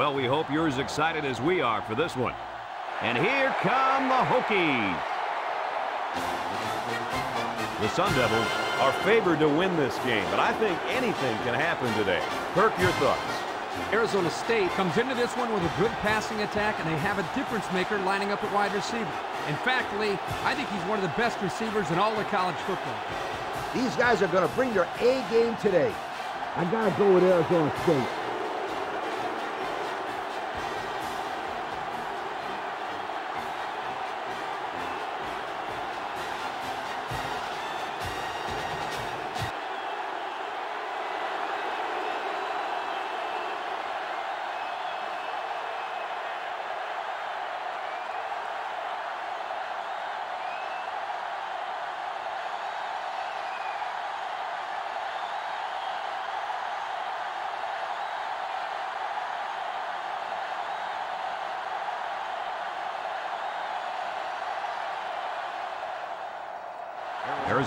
Well, we hope you're as excited as we are for this one. And here come the Hokies. The Sun Devils are favored to win this game, but I think anything can happen today. Kirk, your thoughts? Arizona State comes into this one with a good passing attack, and they have a difference maker lining up at wide receiver. In fact, Lee, I think he's one of the best receivers in all of college football. These guys are going to bring their A game today. I got to go with Arizona State.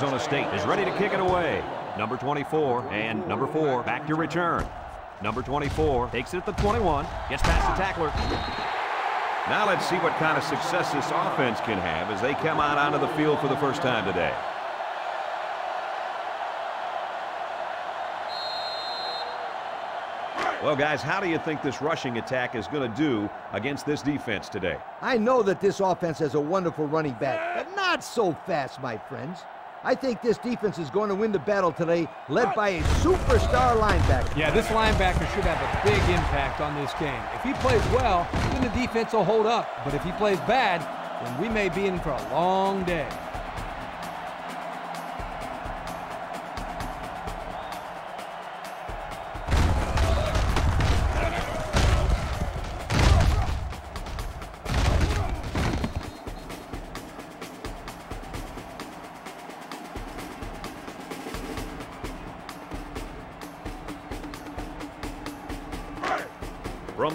Arizona State is ready to kick it away. Number 24 and number 4 back to return. Number 24 takes it at the 21, gets past the tackler. Now let's see what kind of success this offense can have as they come out onto the field for the first time today. Well, guys, how do you think this rushing attack is going to do against this defense today? I know that this offense has a wonderful running back, but not so fast, my friends. I think this defense is going to win the battle today, led by a superstar linebacker. Yeah, this linebacker should have a big impact on this game. If he plays well, then the defense will hold up. But if he plays bad, then we may be in for a long day.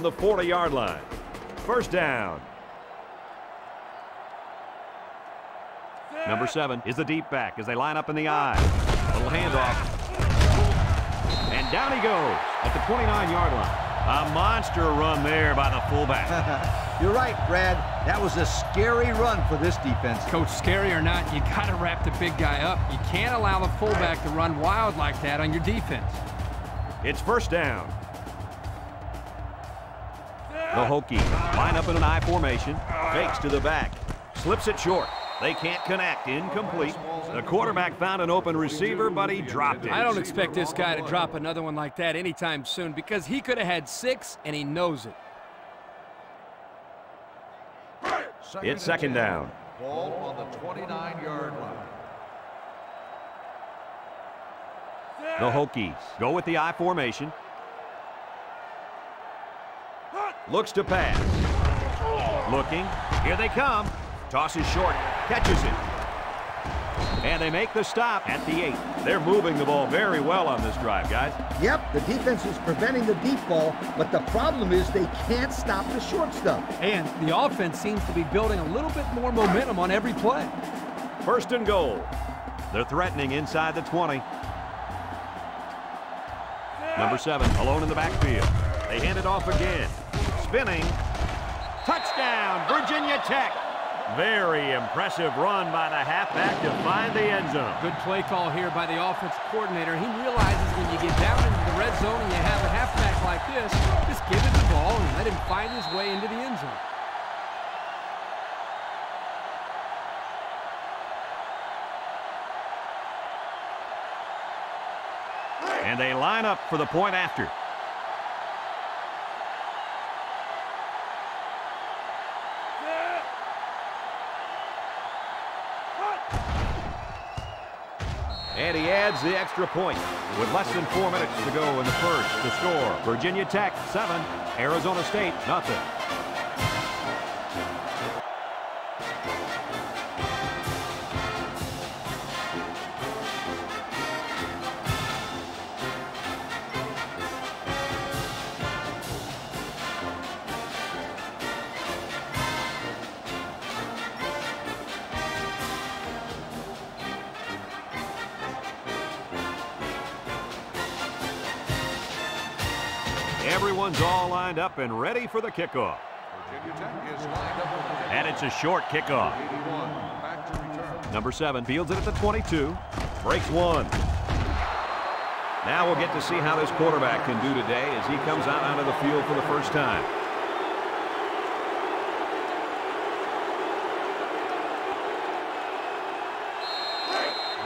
The 40-yard line. First down. Number seven is the deep back as they line up in the I. Little handoff. And down he goes at the 29-yard line. A monster run there by the fullback. You're right, Brad. That was a scary run for this defense. Coach, scary or not, you got to wrap the big guy up. You can't allow the fullback to run wild like that on your defense. It's first down. The Hokies line up in an I formation, fakes to the back, slips it short. They can't connect, incomplete. The quarterback found an open receiver, but he dropped it. I don't expect this guy to drop another one like that anytime soon because he could have had six, and he knows it. It's second down. Ball on the 29-yard line. The Hokies go with the I formation. Looks to pass. Looking. Here they come. Tosses short. Catches it. And they make the stop at the eight. They're moving the ball very well on this drive, guys. Yep, the defense is preventing the deep ball, but the problem is they can't stop the short stuff. And the offense seems to be building a little bit more momentum on every play. First and goal. They're threatening inside the 20. Number seven, alone in the backfield. They hand it off again. Spinning. Touchdown, Virginia Tech. Very impressive run by the halfback to find the end zone. Good play call here by the offense coordinator. He realizes when you get down into the red zone and you have a halfback like this, just give him the ball and let him find his way into the end zone. And they line up for the point after. And he adds the extra point with less than four minutes to go in the first. The score, Virginia Tech, seven, Arizona State, nothing. Up and ready for the kickoff. Virginia Tech is lined up with the And it's a short kickoff. 81. Back to return. Number seven fields it at the 22. Breaks one. Now we'll get to see how this quarterback can do today as he comes out onto the field for the first time.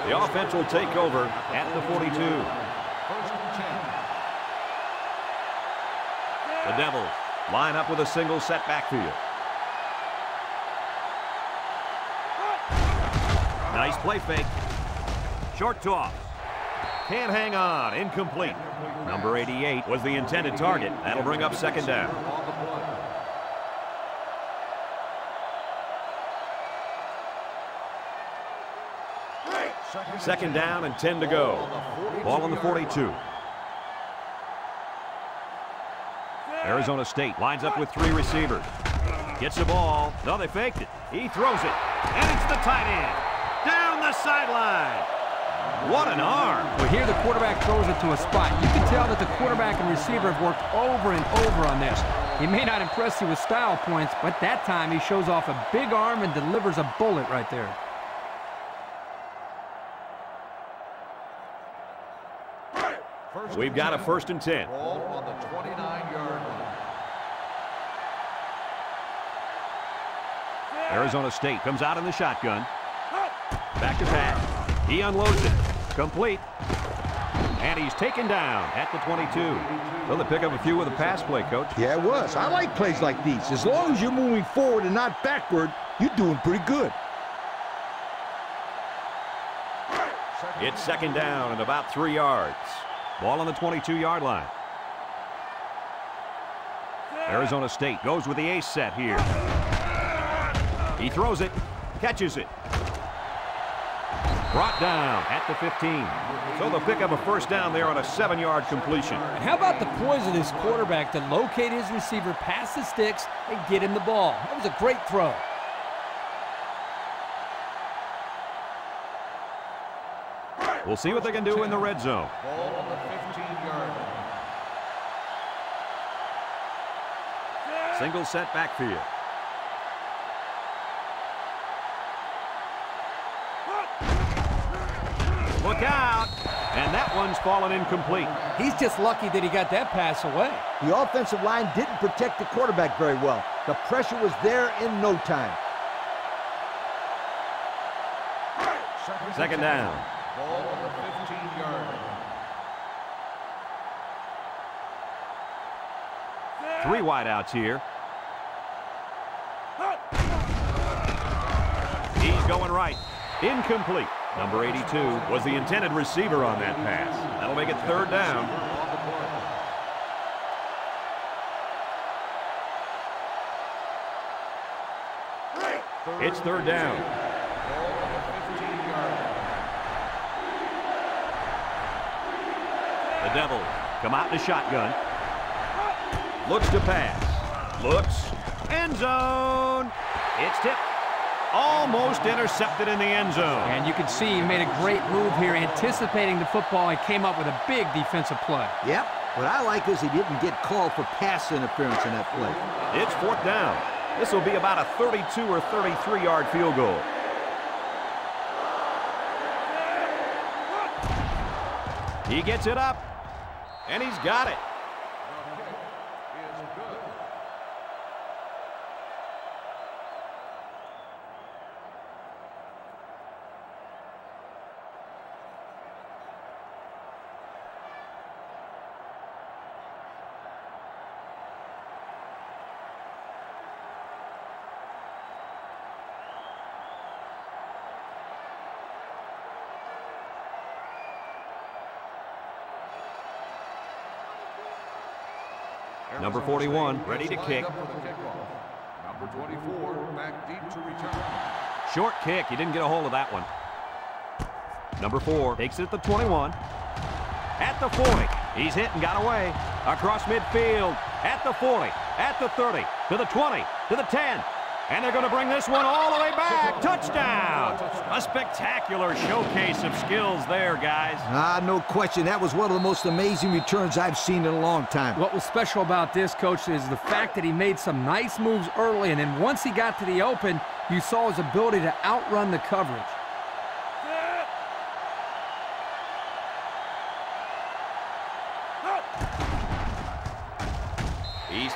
The offense will take over at the 42. First and 10. The Devils line up with a single set backfield. Nice play fake. Short toss. Can't hang on. Incomplete. Number 88 was the intended target. That'll bring up second down. Second down and 10 to go. Ball on the 42. Arizona State lines up with three receivers. Gets the ball. No, they faked it. He throws it. And it's the tight end. Down the sideline. What an arm. Well, here the quarterback throws it to a spot. You can tell that the quarterback and receiver have worked over and over on this. He may not impress you with style points, but that time he shows off a big arm and delivers a bullet right there. We've got a first and 10. Ball on the 29-yard line. Arizona State comes out in the shotgun. Back to Pat. He unloads it. Complete. And he's taken down at the 22. Well, they pick up a few with a pass play, Coach. Yeah, it was. I like plays like these. As long as you're moving forward and not backward, you're doing pretty good. It's second down and about three yards. Ball on the 22-yard line. Arizona State goes with the ace set here. He throws it, catches it. Brought down at the 15. So they'll pick up a first down there on a seven-yard completion. And how about the poise of this quarterback to locate his receiver past the sticks and get him the ball? That was a great throw. We'll see what they can do in the red zone. Ball on the 15-yard line. Single set backfield. Look out! And that one's fallen incomplete. He's just lucky that he got that pass away. The offensive line didn't protect the quarterback very well. The pressure was there in no time. Second down. Ball on the 15-yard line. Three wideouts here. He's going right. Incomplete. Number 82 was the intended receiver on that pass. That'll make it third down. It's third down. The 15-yard. The Devils come out in the shotgun. Looks to pass. Looks. End zone. It's tipped. Almost intercepted in the end zone. And you can see he made a great move here, anticipating the football and came up with a big defensive play. Yep. What I like is he didn't get called for pass interference in that play. It's fourth down. This will be about a 32 or 33 yard field goal. He gets it up, and he's got it. Number 41, ready to kick. up for the kickoff. Number 24, back deep to return. Short kick. He didn't get a hold of that one. Number four takes it at the 21. At the 40. He's hit and got away. Across midfield. At the 40. At the 30. To the 20. To the 10. And they're going to bring this one all the way back. Touchdown! A spectacular showcase of skills there, guys. Ah, no question. That was one of the most amazing returns I've seen in a long time. What was special about this, Coach, is the fact that he made some nice moves early, and then once he got to the open, you saw his ability to outrun the coverage.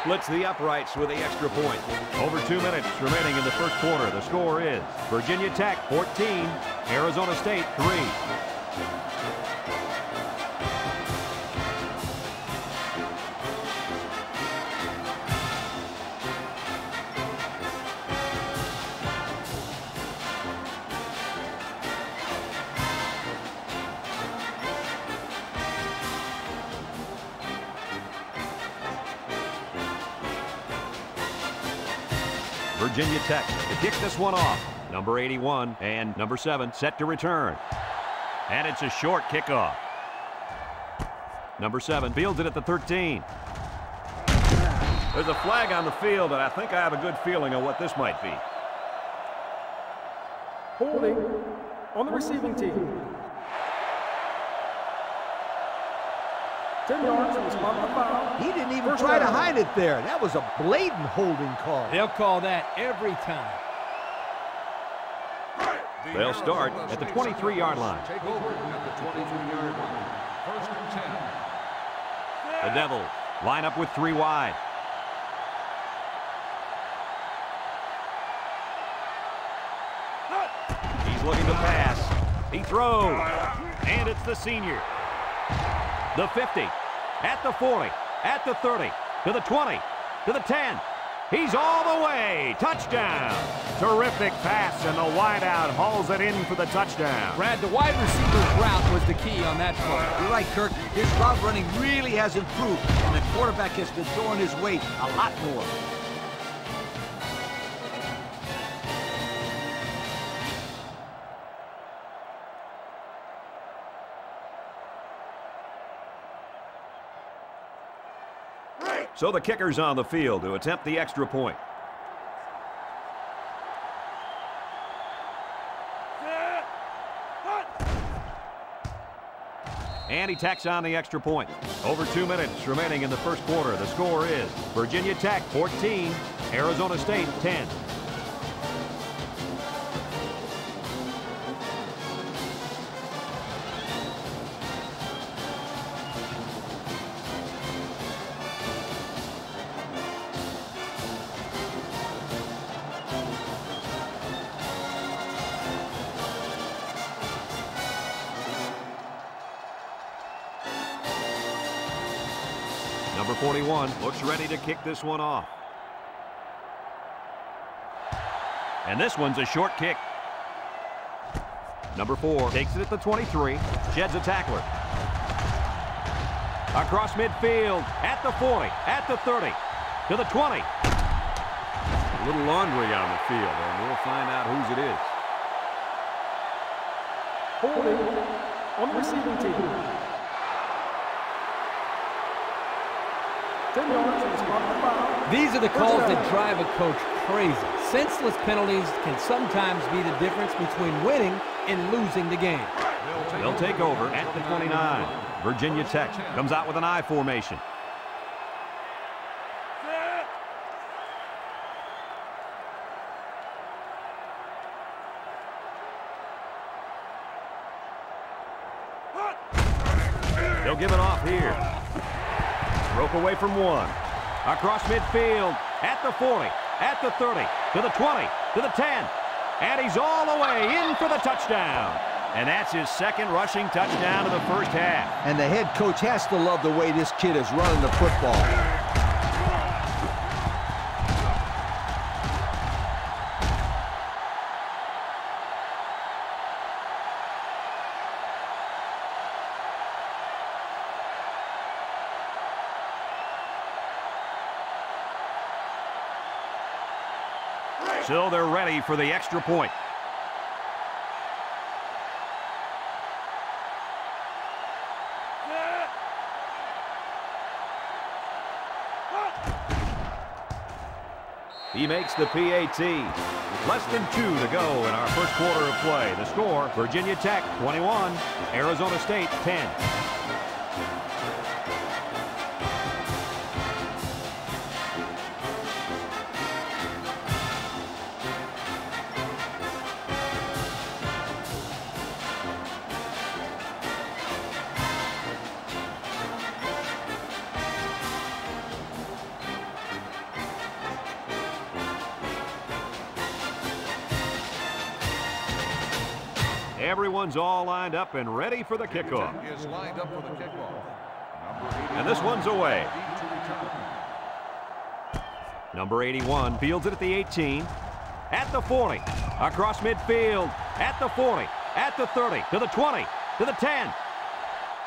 Splits the uprights with the extra point. Over two minutes remaining in the first quarter. The score is Virginia Tech 14, Arizona State 3. Tech to kick this one off. Number 81 and number 7 set to return. And it's a short kickoff. Number 7 fields it at the 13. There's a flag on the field, and I think I have a good feeling of what this might be. Holding on the receiving team. 10 yards on the spot of the foul. He didn't even First try to hide it there. That was a blatant holding call. They'll call that every time. They'll start at the 23-yard line. Take over at the 23-yard line. First and 10. The Devils line up with three wide. He's looking to pass. He throws. And it's the senior. The 50. At the 40. At the 30. To the 20. To the 10. He's all the way. Touchdown. Terrific pass, and the wideout hauls it in for the touchdown. Brad, the wide receiver's route was the key on that play. You're right, Kirk. His route running really has improved, and the quarterback has been throwing his weight a lot more. So the kicker's on the field to attempt the extra point. And he tacks on the extra point. Over two minutes remaining in the first quarter. The score is Virginia Tech 14, Arizona State 10. Ready to kick this one off. And this one's a short kick. Number four takes it at the 23, sheds a tackler. Across midfield, at the 40, at the 30, to the 20. A little laundry on the field, and we'll find out whose it is. Holding on the receiving team. 10 yards on the spot of the foul. These are the calls that drive a coach crazy. Senseless penalties can sometimes be the difference between winning and losing the game. They'll take over at the 29. Virginia Tech comes out with an I formation. They'll give it off here. Broke away from one. Across midfield, at the 40, at the 30, to the 20, to the 10. And he's all the way in for the touchdown. And that's his second rushing touchdown of the first half. And the head coach has to love the way this kid is running the football. So they're ready for the extra point. He makes the PAT. Less than two to go in our first quarter of play. The score, Virginia Tech 21, Arizona State 10. Lined up and ready for the kickoff. Is lined up for the kickoff. And this one's away. Number 81 fields it at the 18, at the 40, across midfield, at the 40, at the 30, to the 20, to the 10.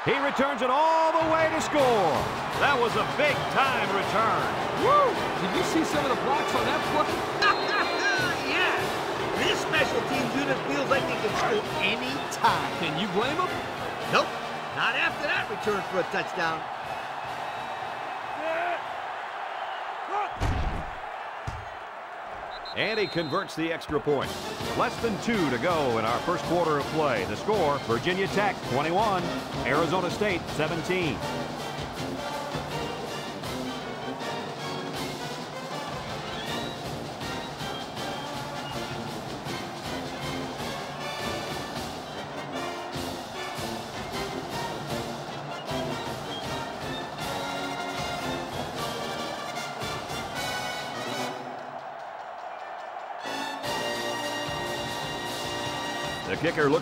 He returns it all the way to score. That was a big-time return. Woo! Did you see some of the blocks on that play? Yeah! This special teams unit feels like they can score any time. Can you blame them? Nope, not after that return for a touchdown. And he converts the extra point. Less than two to go in our first quarter of play. The score, Virginia Tech 21, Arizona State 17.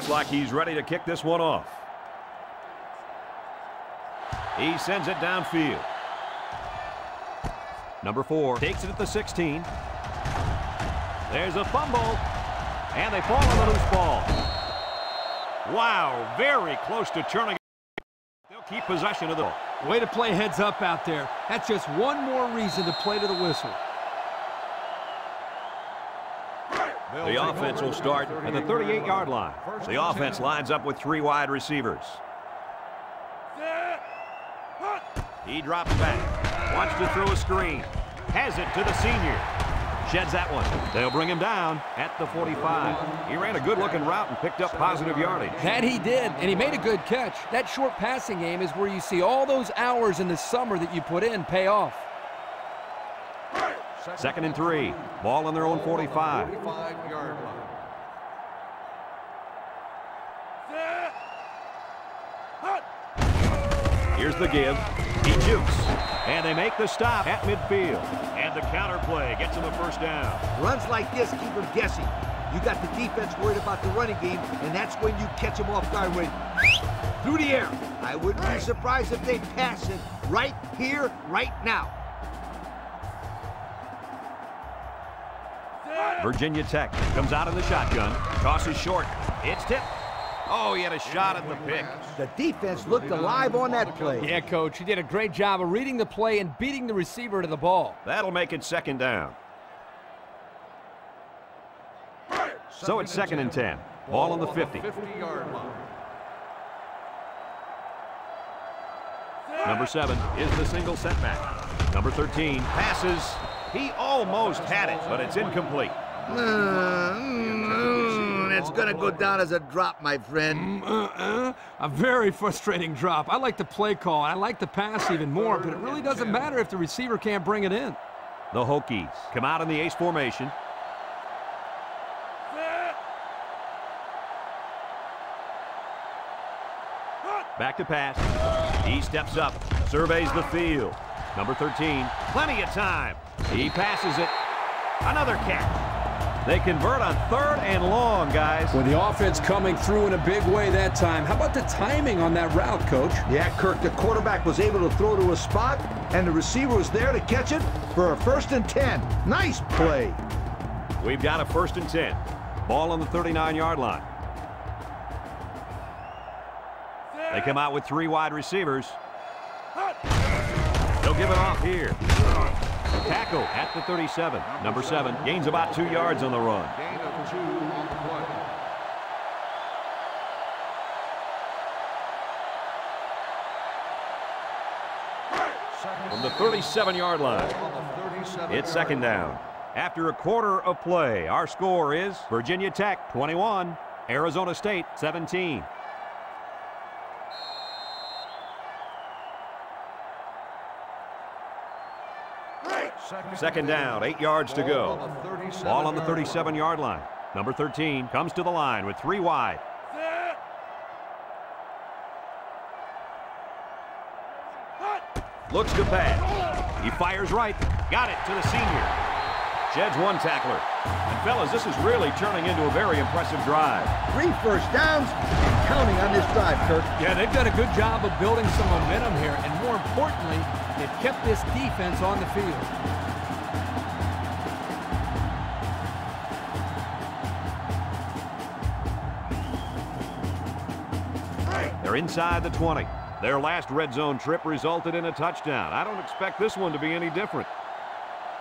Looks like he's ready to kick this one off. He sends it downfield. Number four takes it at the 16. There's a fumble. And they fall on the loose ball. Wow, very close to turning. They'll keep possession of the ball. Way to play heads up out there. That's just one more reason to play to the whistle. The offense will start at the 38-yard line. The offense lines up with three wide receivers. He drops back. Wants to throw a screen. Has it to the senior. Sheds that one. They'll bring him down at the 45. He ran a good-looking route and picked up positive yardage. That he did, and he made a good catch. That short passing game is where you see all those hours in the summer that you put in pay off. Second and three. Ball on their own 45. 45-yard line. Here's the give. He jukes. And they make the stop at midfield. And the counter play gets him a first down. Runs like this keep them guessing. You got the defense worried about the running game, and that's when you catch them off guard with through the air. I wouldn't be surprised if they pass it right here, right now. Virginia Tech comes out in the shotgun. Tosses short. It's tipped. Oh, he had a shot at the pick. The defense looked alive on that play. Yeah, Coach, he did a great job of reading the play and beating the receiver to the ball. That'll make it second down. So it's second and 10. Ball on the 50. Number seven is the single setback. Number 13 passes. He almost had it, but it's incomplete. Mm, it's going to go down as a drop, my friend. Uh-uh. A very frustrating drop. I like the play call. I like the pass even more, but it really doesn't matter if the receiver can't bring it in. The Hokies come out in the ace formation. Back to pass. He steps up, surveys the field. Number 13, plenty of time. He passes it. Another catch. They convert on third and long, guys. With the offense coming through in a big way that time. How about the timing on that route, Coach? Yeah, Kirk, the quarterback was able to throw to a spot, and the receiver was there to catch it for a first and 10. Nice play. We've got a first and 10. Ball on the 39-yard line. They come out with three wide receivers. They'll give it off here. Tackle at the 37. Number seven gains about two yards on the run. From the 37-yard line, On the 37 it's second down. After a quarter of play, our score is Virginia Tech 21, Arizona State 17. Second down, eight yards to go. Ball on the 37-yard line. Number 13 comes to the line with three wide. Looks to pass. He fires right. Got it to the senior. Sheds one tackler. And fellas, this is really turning into a very impressive drive. Three first downs and counting on this drive, Kirk. Yeah, they've done a good job of building some momentum here, and more importantly, they've kept this defense on the field. Inside the 20. Their last red zone trip resulted in a touchdown. I don't expect this one to be any different.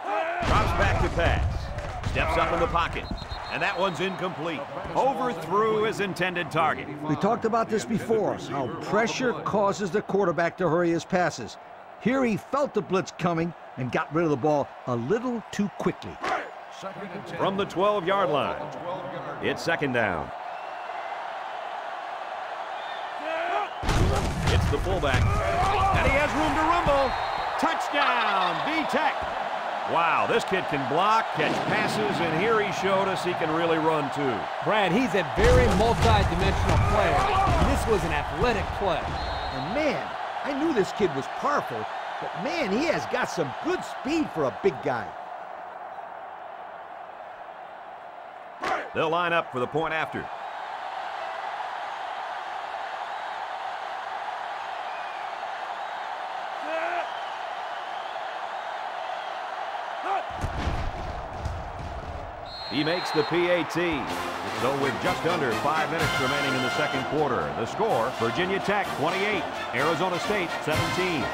Drops back to pass. Steps up in the pocket. And that one's incomplete. Overthrew his intended target. We talked about this before, how pressure causes the quarterback to hurry his passes. Here he felt the blitz coming and got rid of the ball a little too quickly. From the 12-yard line, it's second down. It's the fullback. And he has room to rumble. Touchdown, V-Tech. Wow, this kid can block, catch passes, and here he showed us he can really run too. Brad, he's a very multi-dimensional player, this was an athletic play. And man, I knew this kid was powerful, but man, he has got some good speed for a big guy. They'll line up for the point after. He makes the PAT. So with just under five minutes remaining in the second quarter, the score, Virginia Tech 28, Arizona State 17.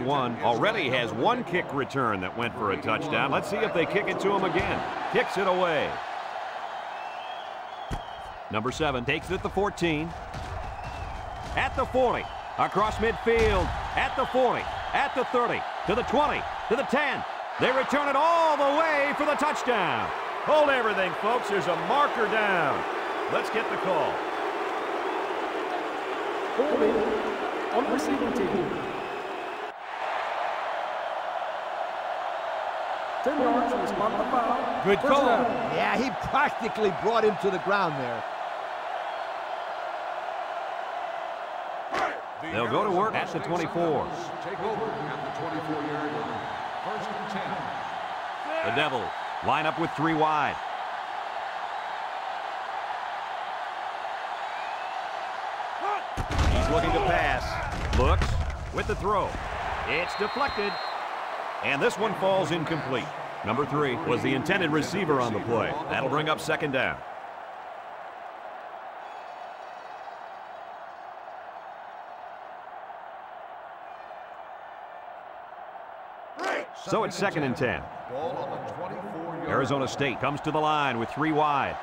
Number 81 already has one kick return that went for a touchdown. Let's see if they kick it to him again. Kicks it away. Number 7 takes it at the 14. At the 40. Across midfield. At the 40. At the 30. To the 20. To the 10. They return it all the way for the touchdown. Hold everything, folks. There's a marker down. Let's get the call. Holding on receiving team. 10 yards, respond to foul. Good First call. down. Yeah, he practically brought him to the ground there. They'll go to work at the 24. Take over at the 24-yard line. First and 10. The Devils line up with three wide. He's looking to pass. Looks with the throw. It's deflected. And this one falls incomplete. Number three was the intended receiver on the play. That'll bring up second down. So it's second and 10. Ball on the 24-yard Arizona State comes to the line with three wide.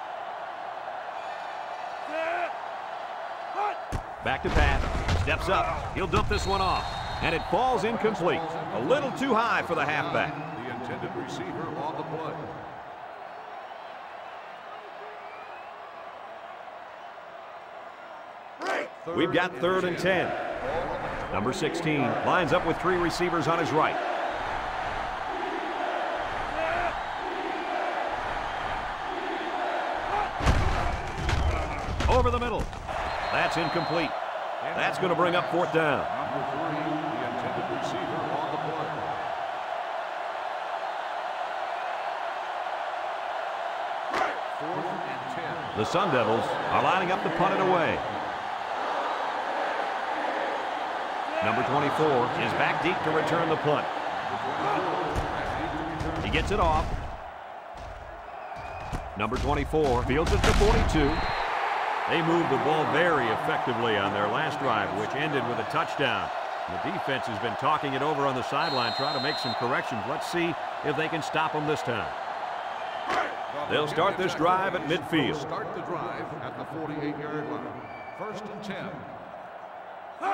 Back to pass. Steps up. He'll dump this one off. And it falls incomplete. A little too high for the halfback. The intended receiver on the play. We've got third and 10. Number 16 lines up with three receivers on his right. Over the middle. That's incomplete. That's going to bring up fourth down. The receiver on the play. Fourth and 10. The Sun Devils are lining up to punt it away. Number 24 is back deep to return the punt. He gets it off. Number 24 fields it to 42. They moved the ball very effectively on their last drive, which ended with a touchdown. The defense has been talking it over on the sideline, trying to make some corrections. Let's see if they can stop them this time. They'll start this drive at midfield. Start the drive at the 48-yard line. First and 10.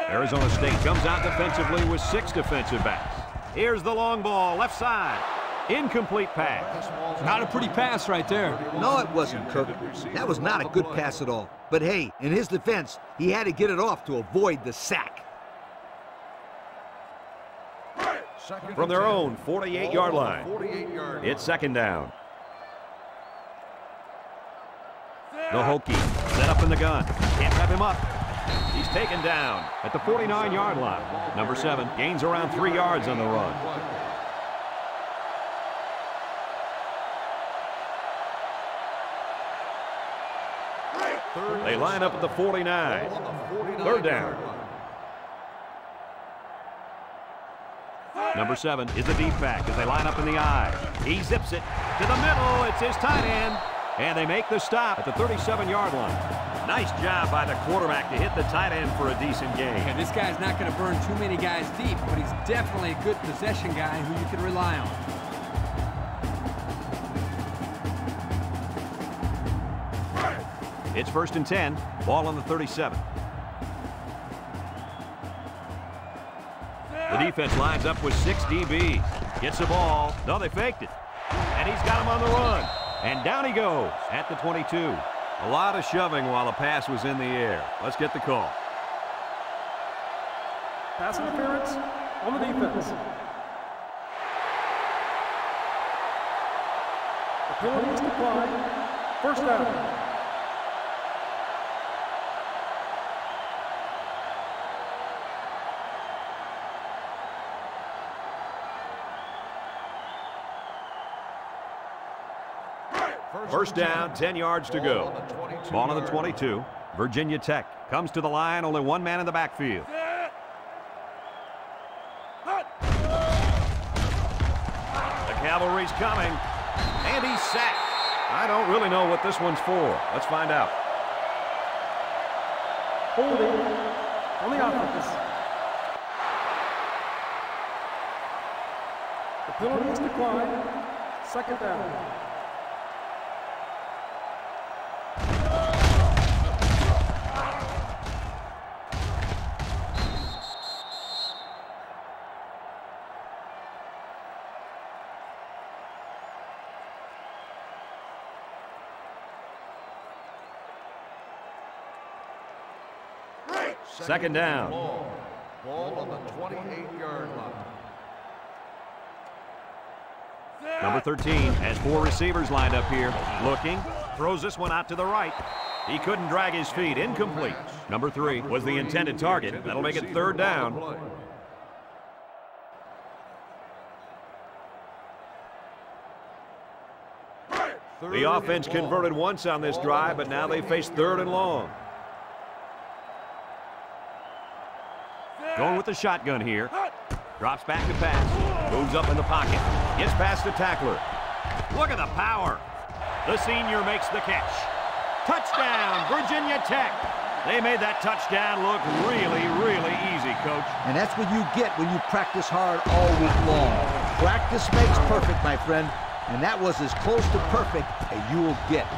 Arizona State comes out defensively with six defensive backs. Here's the long ball, left side. Incomplete pass. Not a pretty pass right there. No, it wasn't, Kirk. That was not a good pass at all. But hey, in his defense, he had to get it off to avoid the sack. Second From their own 48-yard line. 48-yard It's second down. The Hokie set up in the gun. Can't wrap him up. He's taken down at the 49-yard line. Number seven gains around three yards on the run. They line up at the 49. Third down. Number seven is the deep back as they line up in the I. He zips it to the middle. It's his tight end. And they make the stop at the 37-yard line. Nice job by the quarterback to hit the tight end for a decent gain. Yeah, this guy's not going to burn too many guys deep, but he's definitely a good possession guy who you can rely on. It's first and 10. Ball on the 37. The defense lines up with six DBs. Gets the ball. No, they faked it. And he's got him on the run. And down he goes at the 22. A lot of shoving while the pass was in the air. Let's get the call. Pass interference on the defense. The penalty is declined. First down. First down, 10 yards to go. Ball on the 22. Virginia Tech comes to the line, only one man in the backfield. The cavalry's coming, and he's sacked. I don't really know what this one's for. Let's find out. Holding on the offense. The penalty is declined. Second down. Second down. Ball. Ball on the 28-yard line. Number 13 has four receivers lined up here. Looking, throws this one out to the right. He couldn't drag his feet. Incomplete. Number three was the intended target. That'll make it third down. The offense converted once on this drive, but now they face third and long. Going with the shotgun here. Drops back to pass. Moves up in the pocket. Gets past the tackler. Look at the power. The senior makes the catch. Touchdown, Virginia Tech. They made that touchdown look really, really easy, Coach. And that's what you get when you practice hard all week long. Practice makes perfect, my friend. And that was as close to perfect as you will get.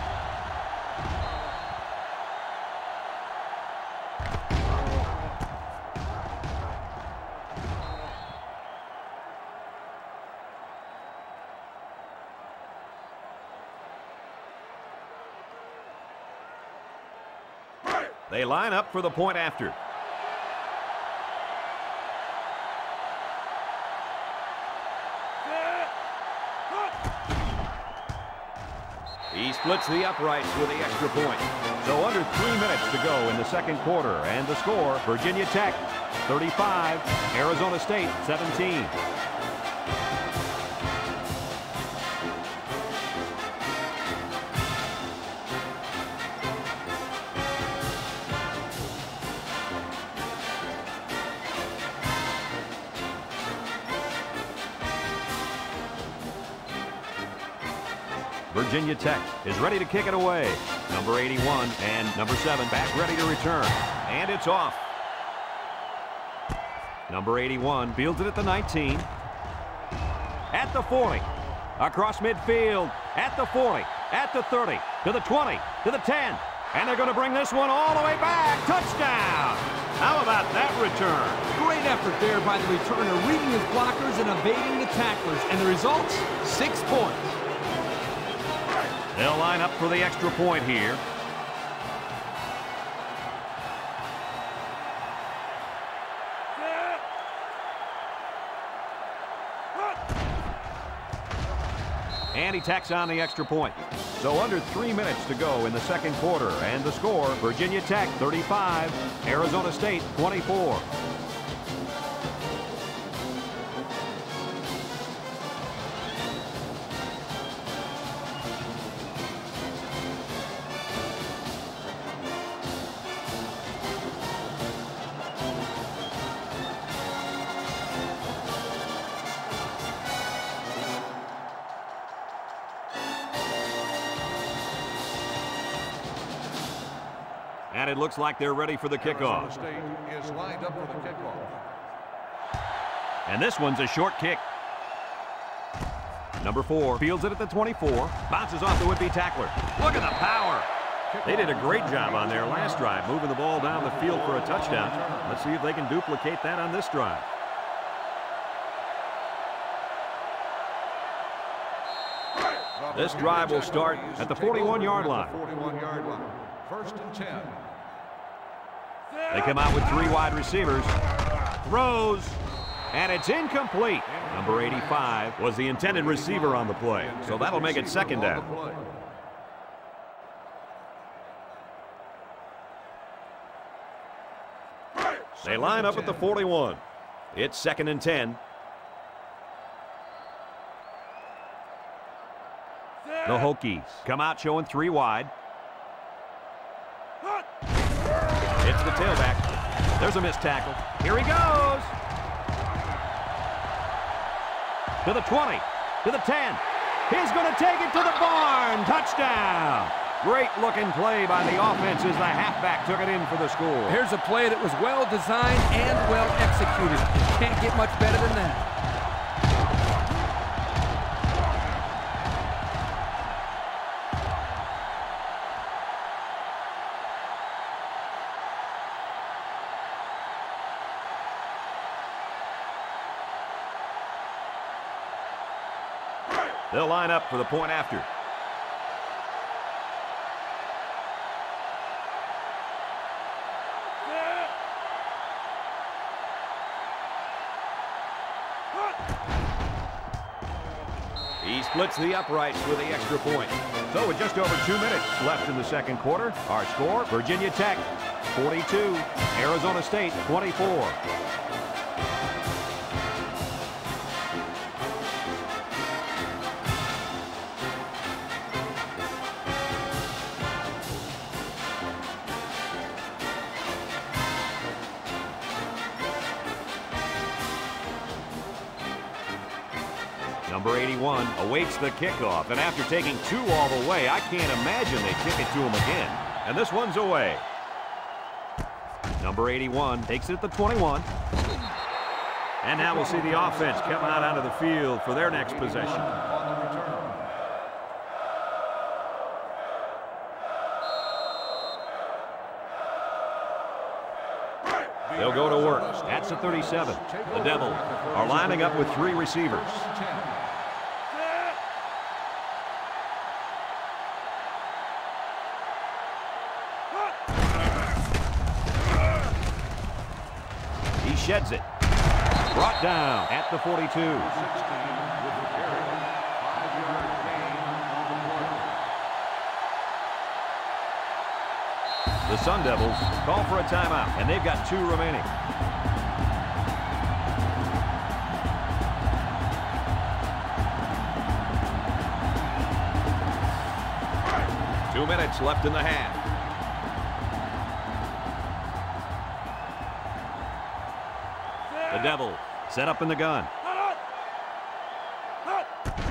For the point after. He splits the uprights with the extra point. So under three minutes to go in the second quarter. And the score, Virginia Tech 35, Arizona State 17. Virginia Tech is ready to kick it away. Number 81 and number 7 back ready to return. And it's off. Number 81 fields it at the 19. At the 40. Across midfield. At the 40. At the 30. To the 20. To the 10. And they're going to bring this one all the way back. Touchdown! How about that return? Great effort there by the returner, reading his blockers and evading the tacklers. And the results? Six points. They'll line up for the extra point here. And he tacks on the extra point. So under three minutes to go in the second quarter. And the score, Virginia Tech 35, Arizona State 24. Looks like they're ready for the kickoff. State is lined up for the kickoff. And this one's a short kick. Number four fields it at the 24. Bounces off the would-be tackler. Look at the power. They did a great job on their last drive, moving the ball down the field for a touchdown. Let's see if they can duplicate that on this drive. This drive will start at the 41-yard line. 41-yard line. First and 10. They come out with three wide receivers. Throws. And it's incomplete. Number 85 was the intended receiver on the play. So that'll make it second down. They line up at the 41. It's second and 10. The Hokies come out showing three wide. Tailback. There's a missed tackle. Here he goes. To the 20. To the 10. He's going to take it to the barn. Touchdown. Great looking play by the offense as the halfback took it in for the score. Here's a play that was well designed and well executed. Can't get much better than that. Line up for the point after. He splits the uprights with the extra point. So with just over two minutes left in the second quarter, our score, Virginia Tech 42, Arizona State 24. Awaits the kickoff, and after taking two all the way, I can't imagine they kick it to him again. And this one's away. Number 81 takes it at the 21. And now we'll see the offense come out onto the field for their next possession. They'll go to work. That's the 37. The Devils are lining up with three receivers. Sheds it. Brought down at the 42. 16 with the carry. Five-yard gain on the play. The Sun Devils call for a timeout, and they've got two remaining. Two minutes left in the half. Devil set up in the gun.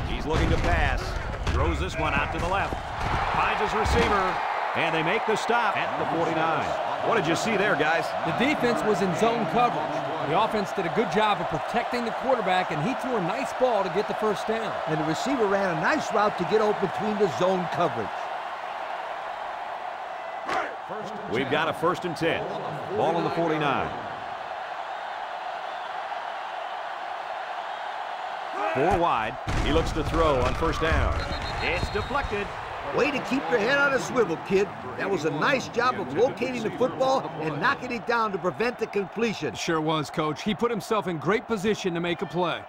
He's looking to pass. Throws this one out to the left. Finds his receiver. And they make the stop at the 49. What did you see there, guys? The defense was in zone coverage. The offense did a good job of protecting the quarterback, and he threw a nice ball to get the first down. And the receiver ran a nice route to get open between the zone coverage. We've got a first and 10. Ball on the 49. Four wide. He looks to throw on first down. It's deflected. Way to keep your head on a swivel, kid. That was a nice job of locating the football and knocking it down to prevent the completion. Sure was, Coach. He put himself in great position to make a play.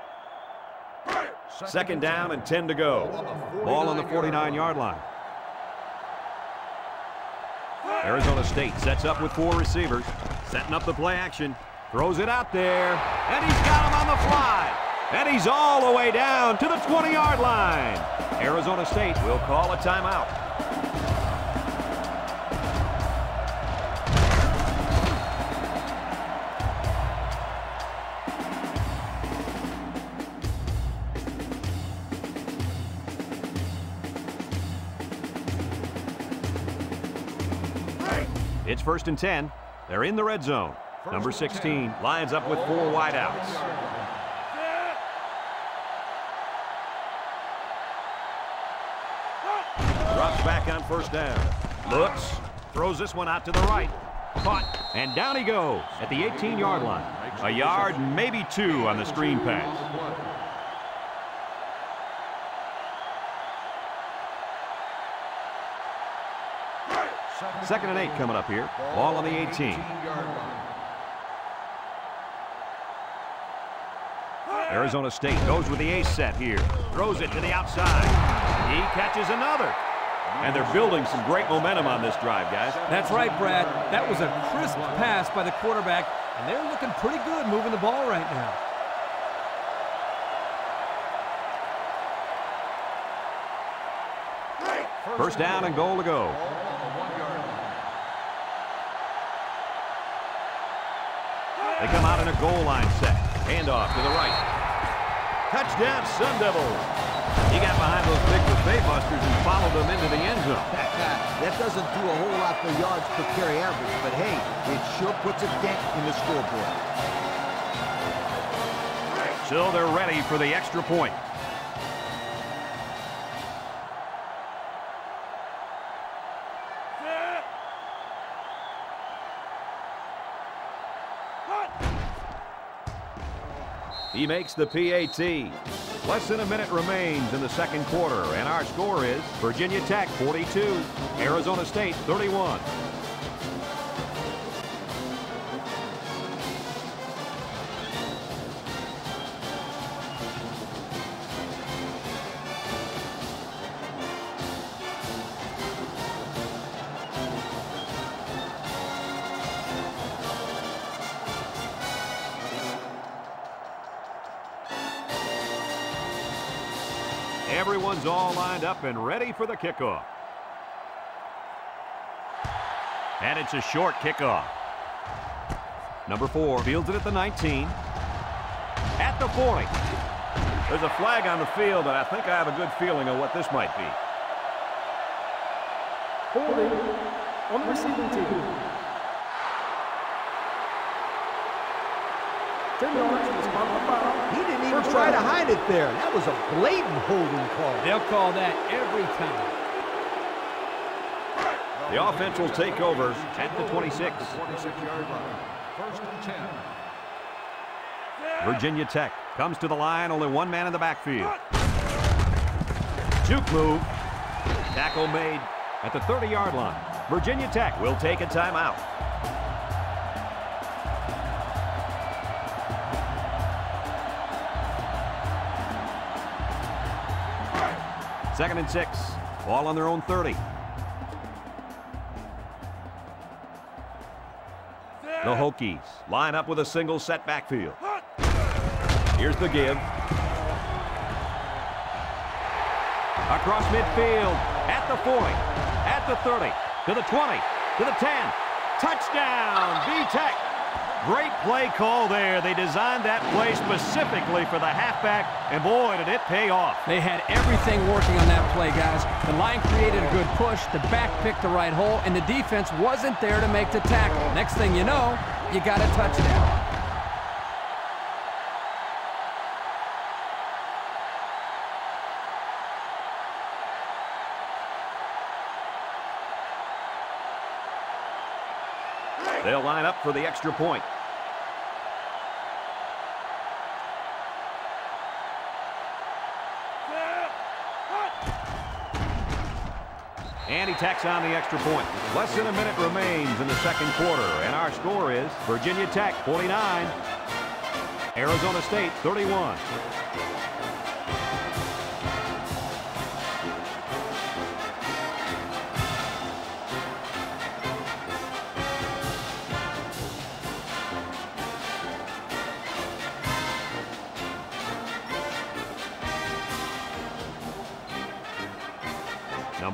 Second down and 10 to go. Ball on the 49-yard line. Arizona State sets up with four receivers. Setting up the play action. Throws it out there. And he's got him on the fly. And he's all the way down to the 20-yard line. Arizona State will call a timeout. It's first and 10. They're in the red zone. Number 16 lines up with four wideouts. Drops back on first down. Looks, throws this one out to the right. Caught, and down he goes at the 18-yard line. A yard, maybe two on the screen pass. Second and eight coming up here. Ball on the 18. Arizona State goes with the ace set here. Throws it to the outside. He catches another. And they're building some great momentum on this drive, guys. That's right, Brad. That was a crisp pass by the quarterback, and they're looking pretty good moving the ball right now. First down and goal to go. They come out in a goal line set. Handoff to the right. Touchdown, Sun Devils. He got behind those big buffet busters and followed them into the end zone. that doesn't do a whole lot for yards per carry average, but hey, it sure puts a dent in the scoreboard. So they're ready for the extra point. He makes the PAT. Less than a minute remains in the second quarter, and our score is Virginia Tech 42, Arizona State 31. Up and ready for the kickoff. And it's a short kickoff. Number four fields it at the 19. At the 40. There's a flag on the field, and I think I have a good feeling of what this might be. Holding on the receiving team. 10 yards from the spot of the foul. He didn't even First try to hide it there. That was a blatant holding call. They'll call that every time. The offense will take over at the 26. 26-yard line. First and 10. Virginia Tech comes to the line, only one man in the backfield. Juke move. Tackle made at the 30-yard line. Virginia Tech will take a timeout. Second and six. Ball on their own 30. The Hokies line up with a single set backfield. Here's the give. Across midfield, at the 40, at the 30, to the 20, to the 10. Touchdown, V-Tech. Great play call there. They designed that play specifically for the halfback, and boy, did it pay off. They had everything working on that play, guys. The line created a good push, the back picked the right hole, and the defense wasn't there to make the tackle. Next thing you know, you got a touchdown. They'll line up for the extra point. And he tacks on the extra point. Less than a minute remains in the second quarter, and our score is Virginia Tech 49, Arizona State 31.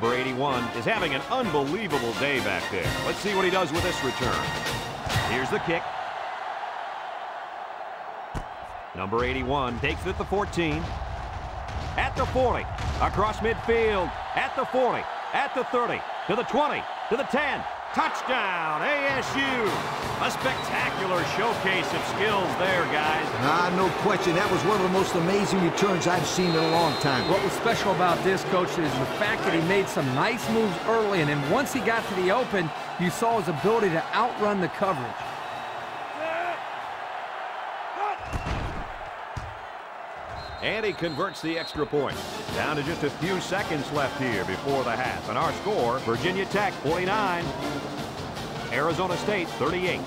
Number 81 is having an unbelievable day back there. Let's see what he does with this return. Here's the kick. Number 81 takes it at the 14. At the 40. Across midfield. At the 40. At the 30. To the 20. To the 10. Touchdown, ASU. A spectacular showcase of skills there, guys. Ah, no question. That was one of the most amazing returns I've seen in a long time. What was special about this, Coach, is the fact that he made some nice moves early, and then once he got to the open, you saw his ability to outrun the coverage. And he converts the extra point. Down to just a few seconds left here before the half. And our score, Virginia Tech 49, Arizona State 38.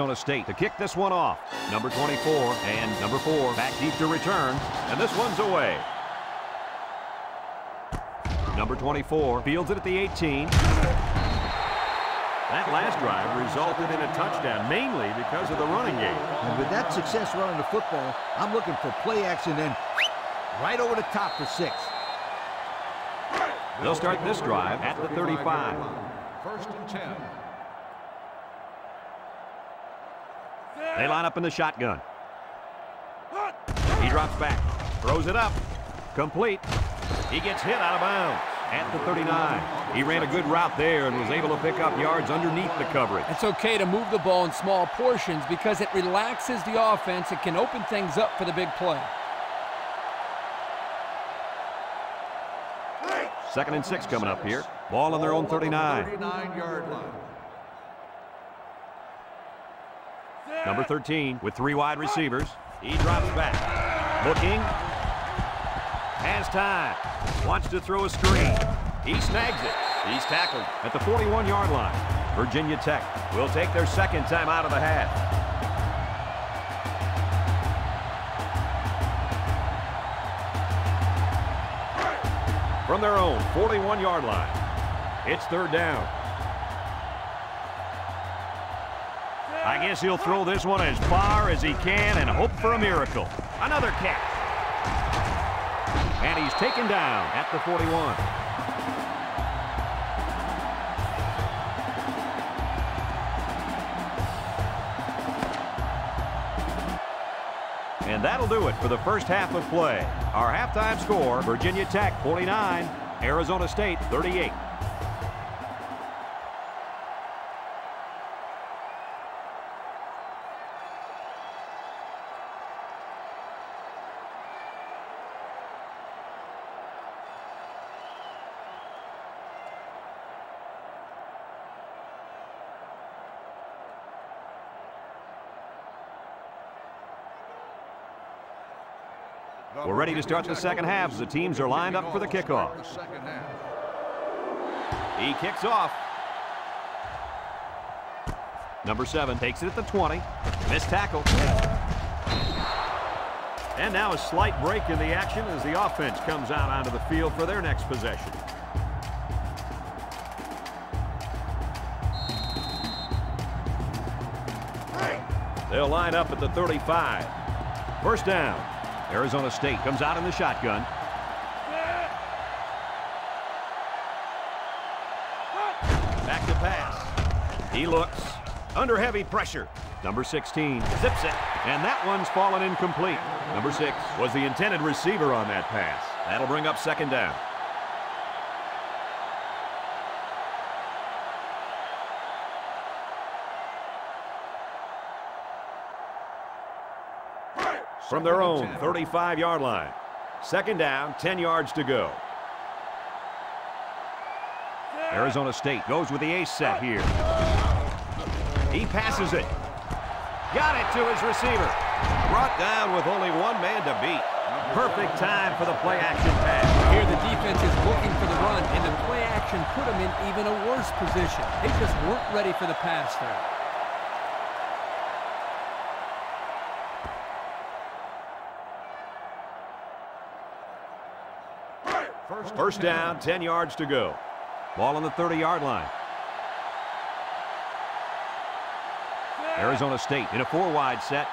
Arizona State to kick this one off. Number 24 and number 4 back deep to return. And this one's away. Number 24 fields it at the 18. That last drive resulted in a touchdown, mainly because of the running game. And with that success running the football, I'm looking for play action and right over the top for six. They'll start this drive at the 35. First and 10. They line up in the shotgun. He drops back, throws it up, complete. He gets hit out of bounds at the 39. He ran a good route there and was able to pick up yards underneath the coverage. It's okay to move the ball in small portions because it relaxes the offense. It can open things up for the big play. Second and six coming up here. Ball on their own 39. 39-yard line. Number 13 with three wide receivers. He drops back. Looking. Has time. Wants to throw a screen. He snags it. He's tackled at the 41-yard line. Virginia Tech will take their second time out of the half. From their own 41-yard line, it's third down. I guess he'll throw this one as far as he can and hope for a miracle. Another catch. And he's taken down at the 41. And that'll do it for the first half of play. Our halftime score, Virginia Tech 49, Arizona State 38. ready to start the second half as the teams are lined up for the kickoff. He kicks off. Number seven takes it at the 20. Missed tackle. And now a slight break in the action as the offense comes out onto the field for their next possession. They'll line up at the 35. First down. Arizona State comes out in the shotgun. Back to pass. He looks under heavy pressure. Number 16 zips it, and that one's fallen incomplete. Number 6 was the intended receiver on that pass. That'll bring up second down. From their own 35-yard line. Second down, 10 yards to go. Arizona State goes with the ace set here. He passes it. Got it to his receiver. Brought down with only one man to beat. Perfect time for the play-action pass. Here the defense is looking for the run, and the play action put them in even a worse position. They just weren't ready for the pass there. First down, 10 yards to go. Ball on the 30-yard line. Arizona State in a four-wide set.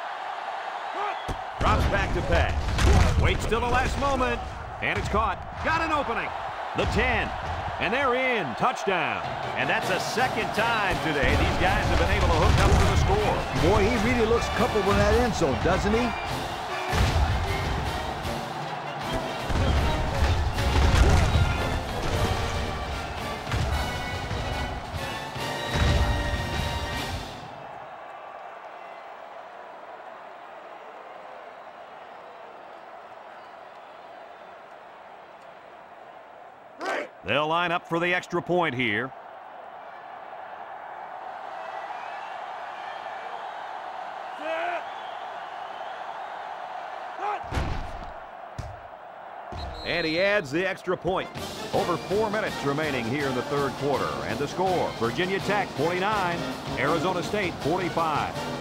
Drops back to pass. Waits till the last moment. And it's caught. Got an opening. The 10. And they're in. Touchdown. And that's a second time today these guys have been able to hook up for the score. Boy, he really looks comfortable in that end zone, doesn't he? Line up for the extra point here. And he adds the extra point. Over four minutes remaining here in the third quarter. And the score, Virginia Tech 49, Arizona State 45.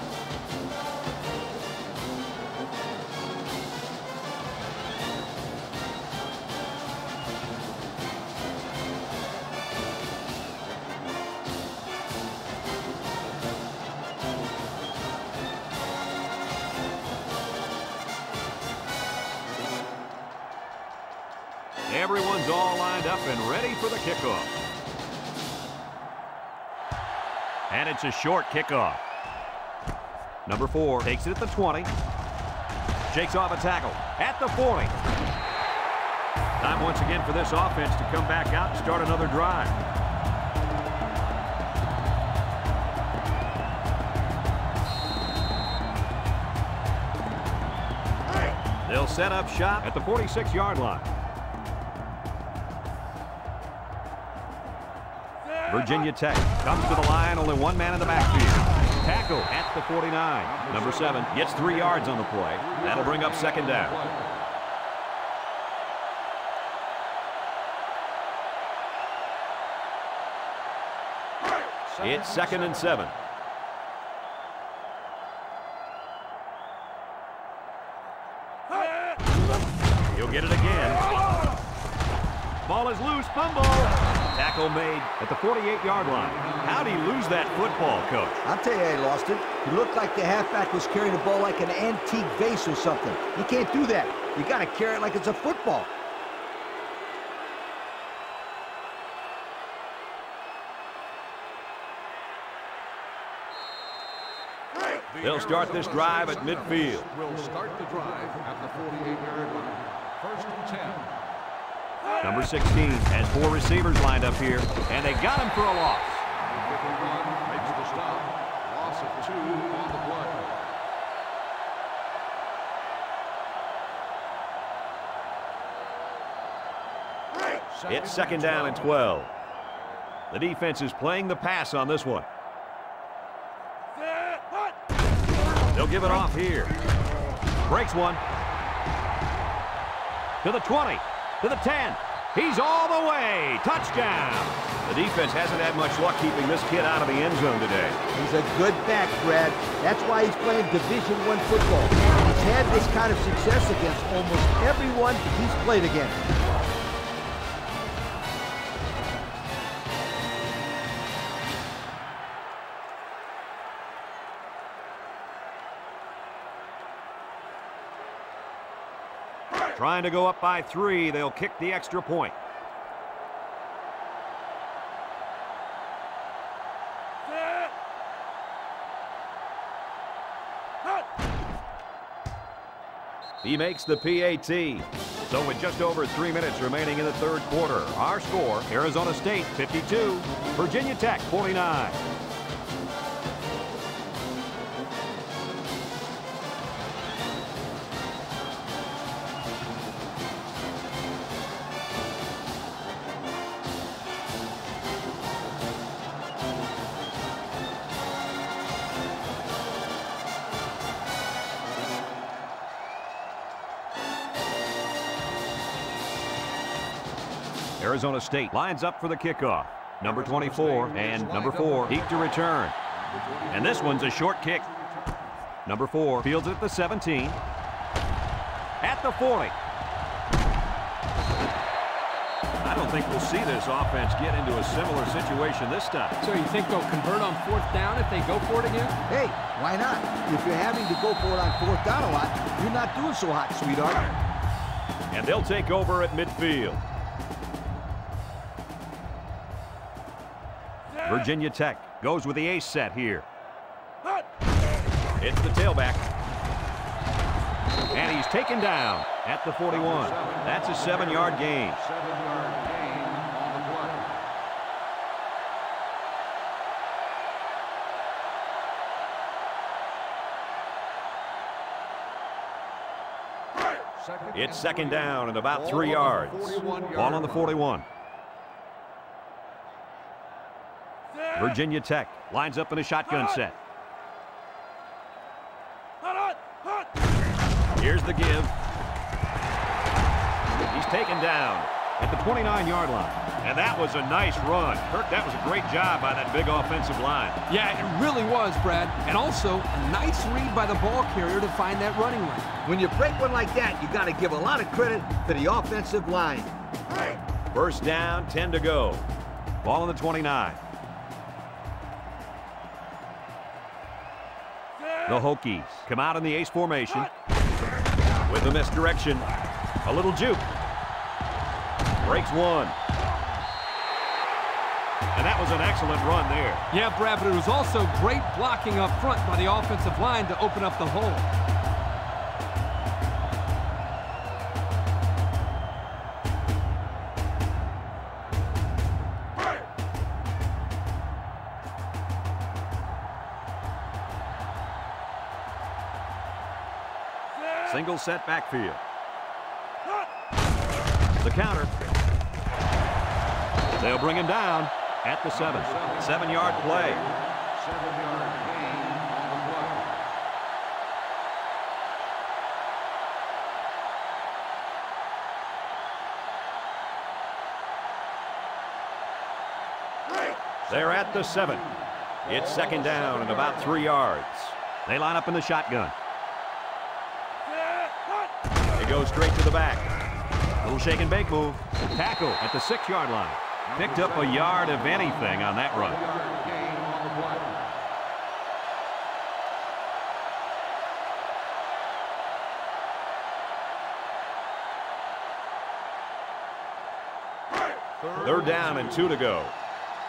Everyone's all lined up and ready for the kickoff. And it's a short kickoff. Number four takes it at the 20. Shakes off a tackle at the 40. Time once again for this offense to come back out and start another drive. They'll set up shop at the 46-yard line. Virginia Tech comes to the line, only one man in the backfield. Tackle at the 49. Number seven gets three yards on the play. That'll bring up second down. It's second and seven. Tackle made at the 48-yard line. How'd he lose that football, Coach? I'll tell you how he lost it. He looked like the halfback was carrying the ball like an antique vase or something. You can't do that. You got to carry it like it's a football. They'll start this drive at midfield. Will start the drive at the 48-yard line. First and 10. Number 16 has four receivers lined up here, and they got him for a loss. It's second down and 12. The defense is playing the pass on this one. They'll give it off here. Breaks one. To the 20. To the 10. He's all the way. Touchdown. The defense hasn't had much luck keeping this kid out of the end zone today. He's a good back, Brad. That's why he's playing Division One football. He's had this kind of success against almost everyone he's played against. Trying to go up by three. They'll kick the extra point. He makes the PAT. So with just over three minutes remaining in the third quarter, our score, Arizona State 52, Virginia Tech 49. Arizona State lines up for the kickoff. Number 24 and number 4 deep to return. And this one's a short kick. Number 4 fields it at the 17. At the 40. I don't think we'll see this offense get into a similar situation this time. So you think they'll convert on fourth down if they go for it again? Hey, why not? If you're having to go for it on fourth down a lot, you're not doing so hot, sweetheart. And they'll take over at midfield. Virginia Tech goes with the ace set here. It's the tailback. And he's taken down at the 41. That's a seven-yard gain. Seven-yard gain on the play. Second It's second down and about three yards. 41 Ball on the 41. Virginia Tech lines up in a shotgun set. Here's the give. He's taken down at the 29-yard line. And that was a nice run. Kirk, that was a great job by that big offensive line. Yeah, it really was, Brad. And also, a nice read by the ball carrier to find that running lane. When you break one like that, you got to give a lot of credit to the offensive line. First down, 10 to go. Ball on the 29. The Hokies come out in the ace formation with a misdirection. A little juke. Breaks one. And that was an excellent run there. Yeah, Brad, but it was also great blocking up front by the offensive line to open up the hole. Set backfield. The counter. They'll bring him down at the seven. Seven-yard play. They're at the seven. It's second down and about three yards. They line up in the shotgun. It goes straight to the back. Little shake and bake move. Tackle at the six-yard line. Picked up a yard of anything on that run. Third down and two to go.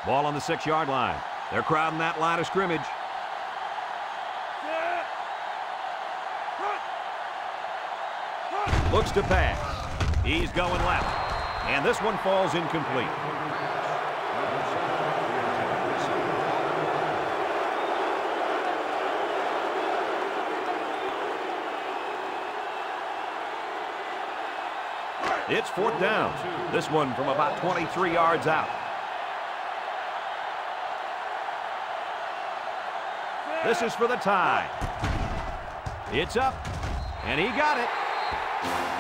Ball on the six-yard line. They're crowding that line of scrimmage. Looks to pass. He's going left. And this one falls incomplete. It's fourth down. This one from about 23 yards out. This is for the tie. It's up, and he got it. Number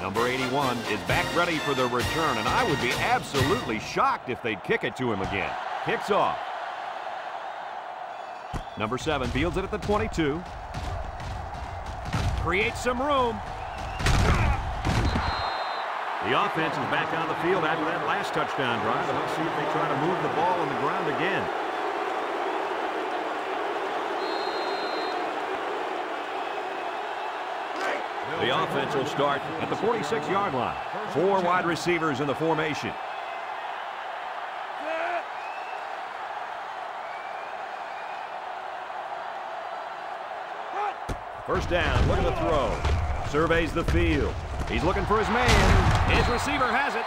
Number 81 is back ready for the return, and I would be absolutely shocked if they'd kick it to him again. Kicks off. Number 7 fields it at the 22. Creates some room. The offense is back on the field after that last touchdown drive, and let's see if they try to move the ball on the ground again. The offense will start at the 46-yard line. Four wide receivers in the formation. First down, look at the throw. Surveys the field. He's looking for his man. His receiver has it.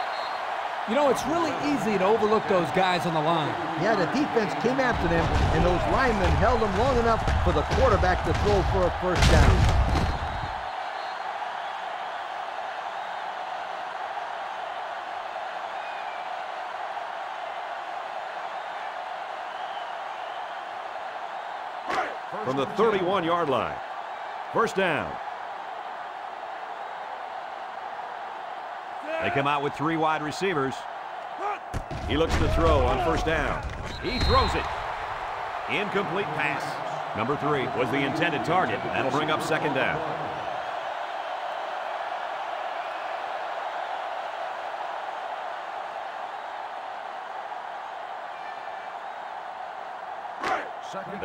You know, it's really easy to overlook those guys on the line. Yeah, the defense came after them, and those linemen held them long enough for the quarterback to throw for a first down. From the 31-yard line. First down. They come out with three wide receivers. He looks to throw on first down. He throws it. Incomplete pass. Number three was the intended target. That'll bring up second down.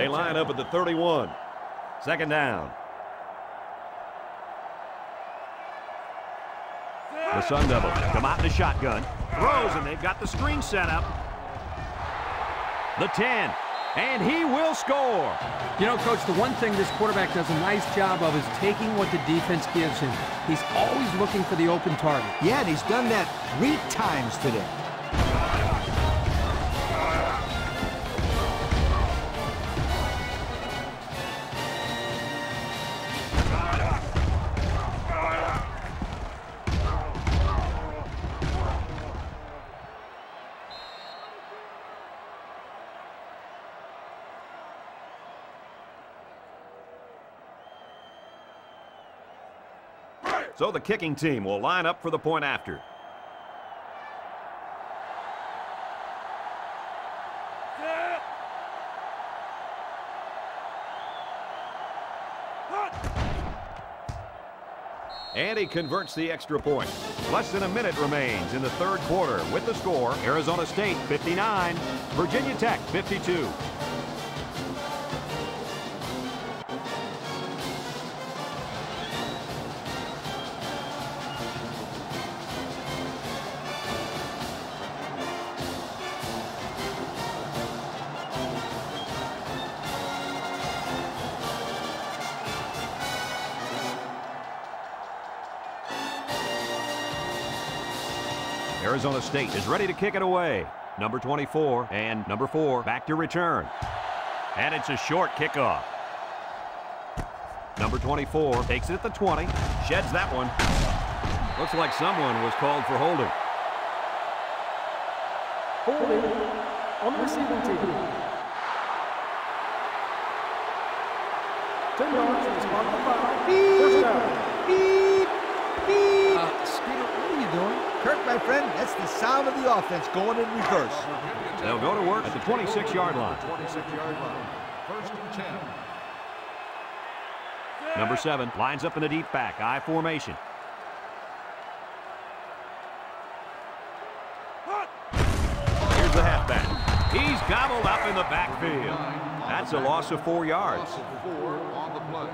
They line up at the 31. Second down. The Sun Devils come out in the shotgun. Throws, and they've got the screen set up. The 10. And he will score. You know, Coach, the one thing this quarterback does a nice job of is taking what the defense gives him. He's always looking for the open target. Yeah, and he's done that three times today. So the kicking team will line up for the point after. And he converts the extra point. Less than a minute remains in the third quarter with the score, Arizona State 59, Virginia Tech 52. State is ready to kick it away. Number 24 and number 4 back to return. And it's a short kickoff. Number 24 takes it at the 20, sheds that one. Looks like someone was called for holding. Holding on the receiving team. 10 yards and spot the foul. First down. Beep, beep. Uh, Skeeter, what are you doing? Kirk, my friend, that's the sound of the offense going in reverse. They'll go to work at the 26-yard line. 26-yard line. First and 10. Number 7 lines up in the deep back, I formation. Here's the halfback. He's gobbled up in the backfield. That's a loss of four yards. Loss of four on the play.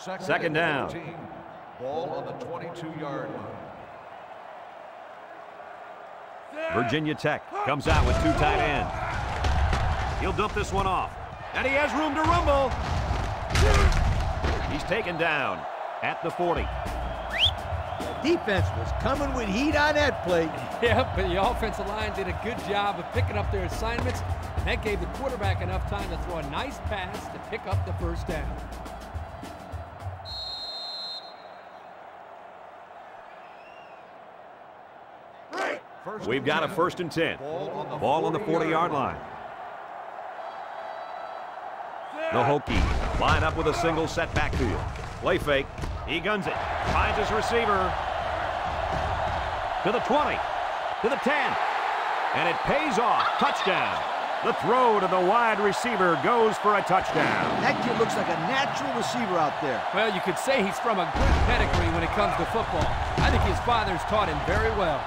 Second, Second down. 14. Ball on the 22-yard line. Virginia Tech comes out with two tight ends. He'll dump this one off. And he has room to rumble. He's taken down at the 40. Defense was coming with heat on that play. Yeah, but the offensive line did a good job of picking up their assignments, and that gave the quarterback enough time to throw a nice pass to pick up the first down. We've got a first and 10. Ball on the Ball on the 40-yard line. The Hokies line up with a single set backfield. Play fake. He guns it. Finds his receiver. To the 20. To the 10. And it pays off. Touchdown. The throw to the wide receiver goes for a touchdown. That kid looks like a natural receiver out there. Well, you could say he's from a good pedigree when it comes to football. I think his father's taught him very well.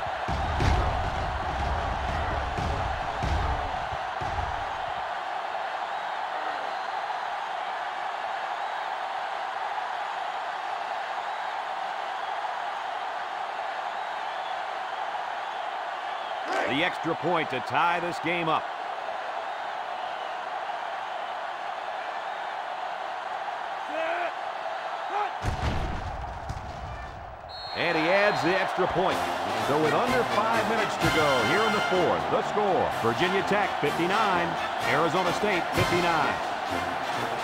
Point to tie this game up. And he adds the extra point. So with under five minutes to go here in the fourth, the score, Virginia Tech 59, Arizona State 59.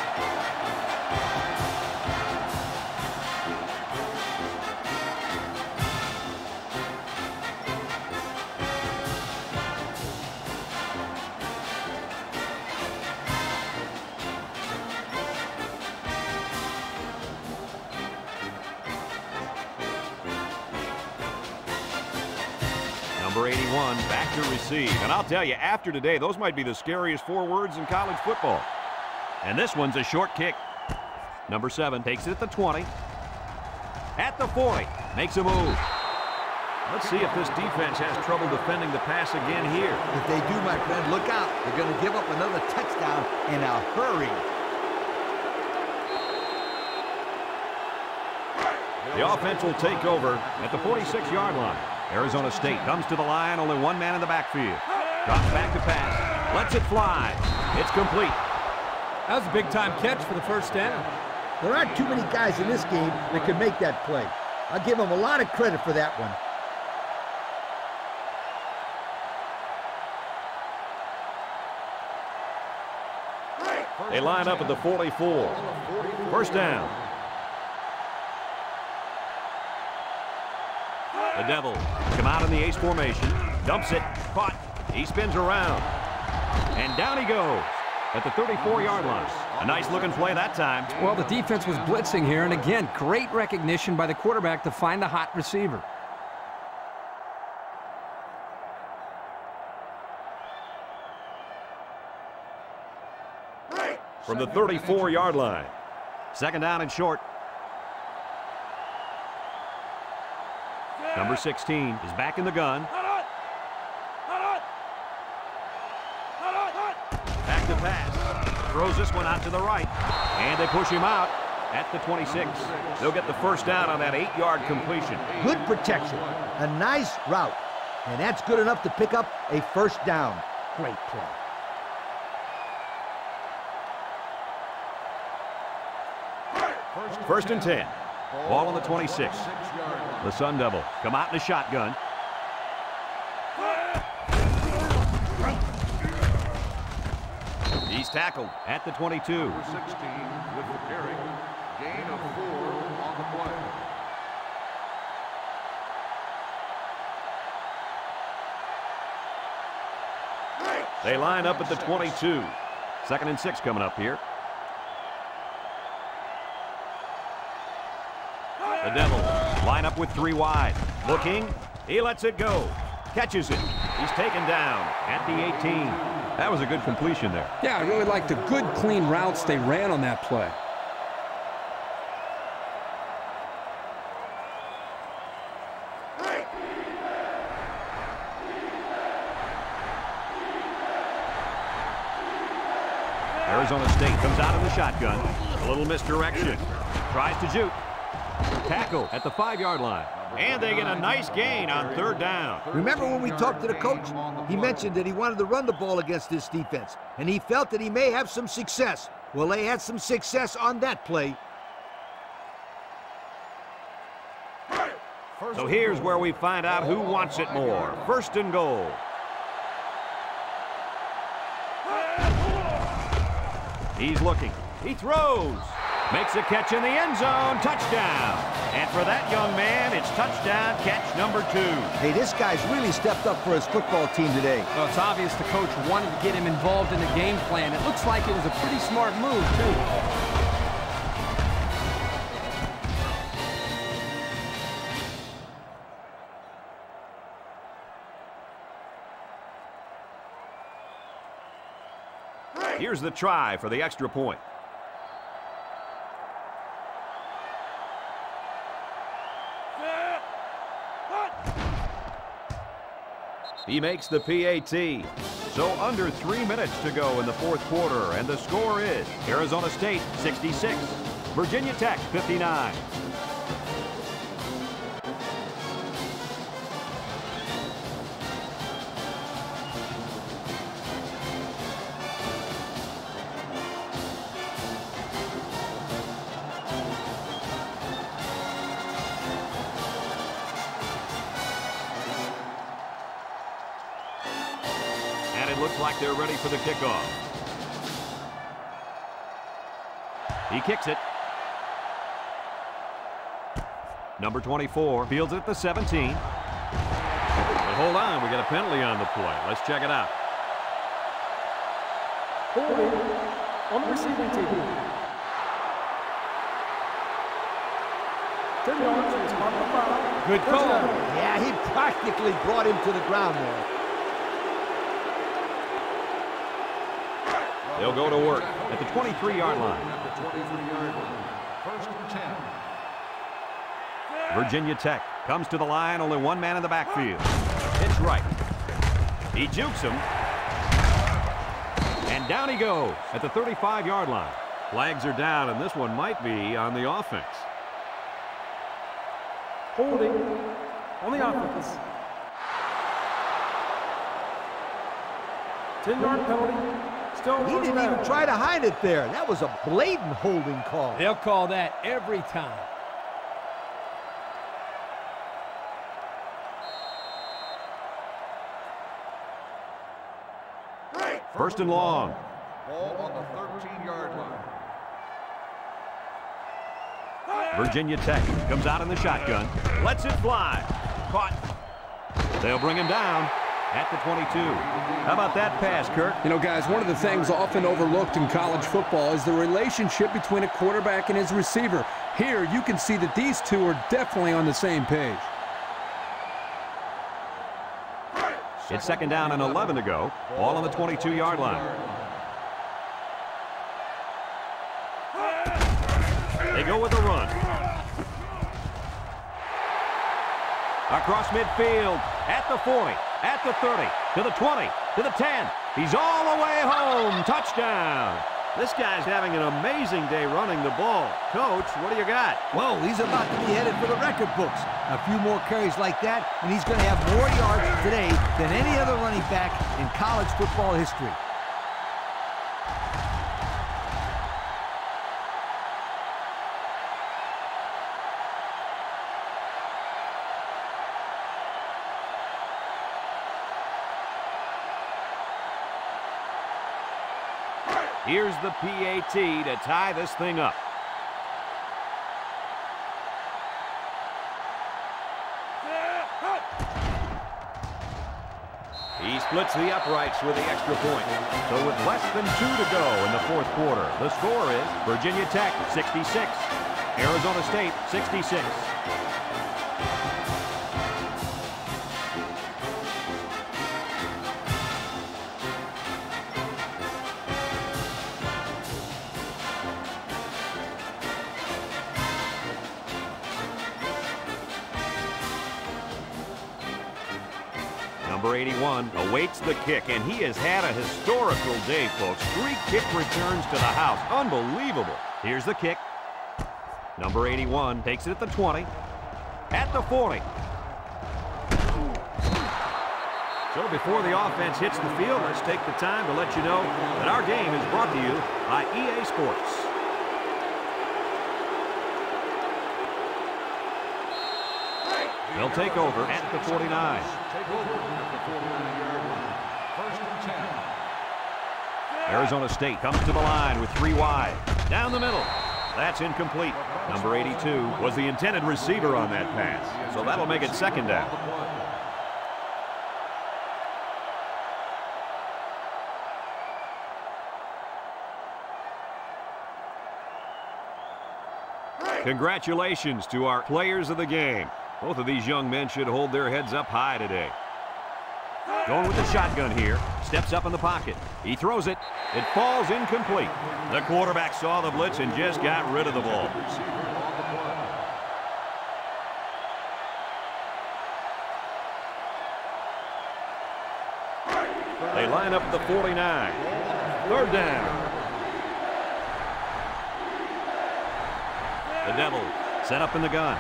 Receive. And I'll tell you, after today, those might be the scariest four words in college football. And this one's a short kick. Number 7 takes it at the 20. At the 40. Makes a move. Let's see if this defense has trouble defending the pass again here. If they do, my friend, look out. They're going to give up another touchdown in a hurry. The offense will take over at the 46-yard line. Arizona State comes to the line, only one man in the backfield. Drops back to pass, lets it fly. It's complete. That was a big-time catch for the first down. There aren't too many guys in this game that can make that play. I'll give them a lot of credit for that one. They line up at the 44. First down. The Devil come out in the ace formation. Dumps it. Caught. He spins around. And down he goes at the 34-yard line. A nice-looking play that time. Well, the defense was blitzing here, and again, great recognition by the quarterback to find the hot receiver. From the 34-yard line. Second down and short. Number 16 is back in the gun. Back to pass. Throws this one out to the right. And they push him out at the 26. They'll get the first down on that eight-yard completion. Good protection. A nice route. And that's good enough to pick up a first down. Great play. First and 10. Ball on the 26. The Sun Devil come out in the shotgun. He's tackled at the 22. Number 16 with the carry. Gain of four on the play. They line up at the 22. Second and six coming up here. The Devils line up with three wide. Looking. He lets it go. Catches it. He's taken down at the 18. That was a good completion there. Yeah, I really liked the good, clean routes they ran on that play. Arizona State comes out of the shotgun. A little misdirection. Tries to juke. Tackle at the five-yard line. And they get a nice gain on third down. Remember when we talked to the coach? He mentioned that he wanted to run the ball against this defense, and he felt that he may have some success. Well, they had some success on that play. So here's where we find out who wants it more. First and goal. He's looking. He throws. Makes a catch in the end zone. Touchdown. And for that young man, it's touchdown catch number two. Hey, this guy's really stepped up for his football team today. Well, it's obvious the coach wanted to get him involved in the game plan. It looks like it was a pretty smart move, too. Here's the try for the extra point. He makes the PAT. So under three minutes to go in the fourth quarter, and the score is Arizona State 66, Virginia Tech 59. For the kickoff. He kicks it. Number 24 fields it at the 17. But hold on, we got a penalty on the play. Let's check it out. Holding on the receiving team. 10 yards and it's marked the foul. Good call. Yeah, he practically brought him to the ground there. They'll go to work at the 23-yard line. At the 23-yard line. First and 10. Virginia Tech comes to the line, only one man in the backfield. It's right. He jukes him. And down he goes at the 35-yard line. Flags are down, and this one might be on the offense. Holding on the offense. 10-yard penalty. Still He didn't even try to hide it there. That was a blatant holding call. They'll call that every time. First and long. Ball on the 13-yard line. Virginia Tech comes out in the shotgun. Lets it fly. Caught. They'll bring him down at the 22. How about that pass, Kirk? You know, guys, one of the things often overlooked in college football is the relationship between a quarterback and his receiver. Here, you can see that these two are definitely on the same page. It's second down and 11 to go. All on the 22-yard line. They go with a run. Across midfield, at the 40, at the 30, to the 20, to the 10. He's all the way home. Touchdown. This guy's having an amazing day running the ball. Coach, what do you got? Whoa, he's about to be headed for the record books. A few more carries like that, and he's going to have more yards today than any other running back in college football history. Here's the PAT to tie this thing up. He splits the uprights with the extra point. So with less than two to go in the fourth quarter, the score is Virginia Tech 66, Arizona State 66. 81 awaits the kick, and he has had a historical day, folks. Three kick returns to the house. Unbelievable. Here's the kick. Number 81 takes it at the 20, at the 40. So before the offense hits the field, let's take the time to let you know that our game is brought to you by EA Sports. They'll take over at the 49. Take at the 49-yard line. First and 10. Arizona State comes to the line with three wide. Down the middle. That's incomplete. Number 82 was the intended receiver on that pass. So that'll make it second down. Congratulations to our players of the game. Both of these young men should hold their heads up high today. Going with the shotgun here. Steps up in the pocket. He throws it. It falls incomplete. The quarterback saw the blitz and just got rid of the ball. They line up the 49. Third down. The Devils set up in the gun.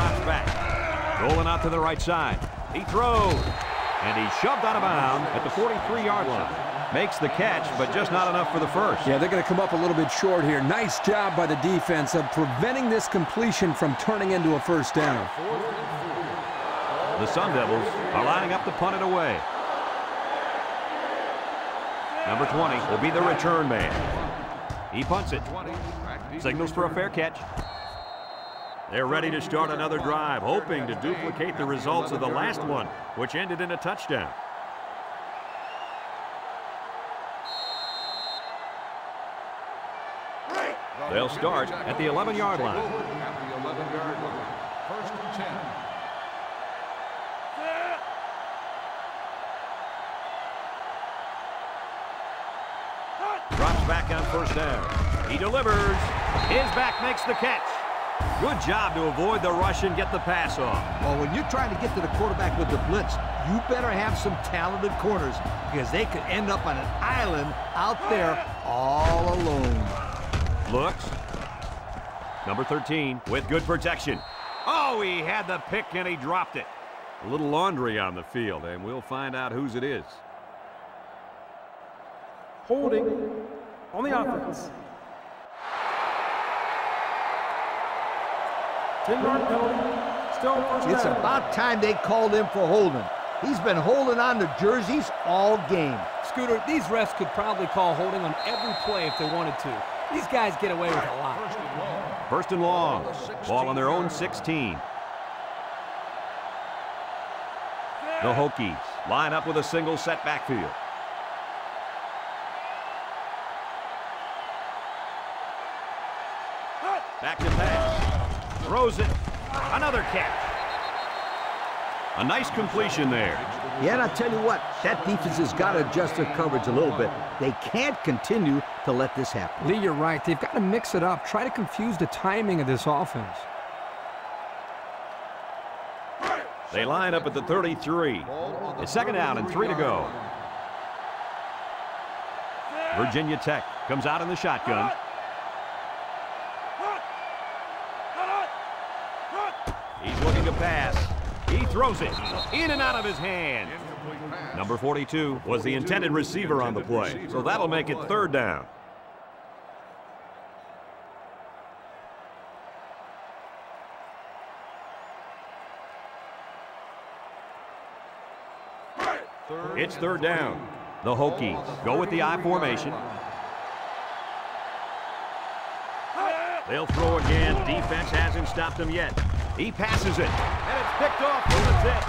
Drops back. Rolling out to the right side. He throws. And he's shoved out of bounds at the 43-yard line. Makes the catch, but just not enough for the first. Yeah, they're going to come up a little bit short here. Nice job by the defense of preventing this completion from turning into a first down. The Sun Devils are lining up to punt it away. Number 20 will be the return man. He punts it. Signals for a fair catch. They're ready to start another drive, hoping to duplicate the results of the last one, which ended in a touchdown. They'll start at the 11-yard line. At the 11-yard line. First and 10. Drops back on first down. He delivers. His back makes the catch. Good job to avoid the rush and get the pass off. Well, when you're trying to get to the quarterback with the blitz, you better have some talented corners because they could end up on an island out there all alone. Looks. Number 13 with good protection. Oh, he had the pick and he dropped it. A little laundry on the field, and we'll find out whose it is. Holding on the offense. 10-yard penalty. Still first It's down. about time they called him for holding. He's been holding on to jerseys all game. Scooter, these refs could probably call holding on every play if they wanted to. These guys get away with a lot. First and long. First and long. Ball on their own 16. The Hokies line up with a single set backfield. Back to pass. Throws it. Another catch. A nice completion there. Yeah, and I tell you what, that defense has got to adjust their coverage a little bit. They can't continue to let this happen. Lee, you're right. They've got to mix it up. Try to confuse the timing of this offense. They line up at the 33. It's second down and three to go. Virginia Tech comes out in the shotgun. He's looking to pass. He throws it in and out of his hand. Number 42 was the intended receiver on the play, so that'll make it third down. It's third down. The Hokies go with the I formation. They'll throw again. Defense hasn't stopped them yet. He passes it, picked off from the tip.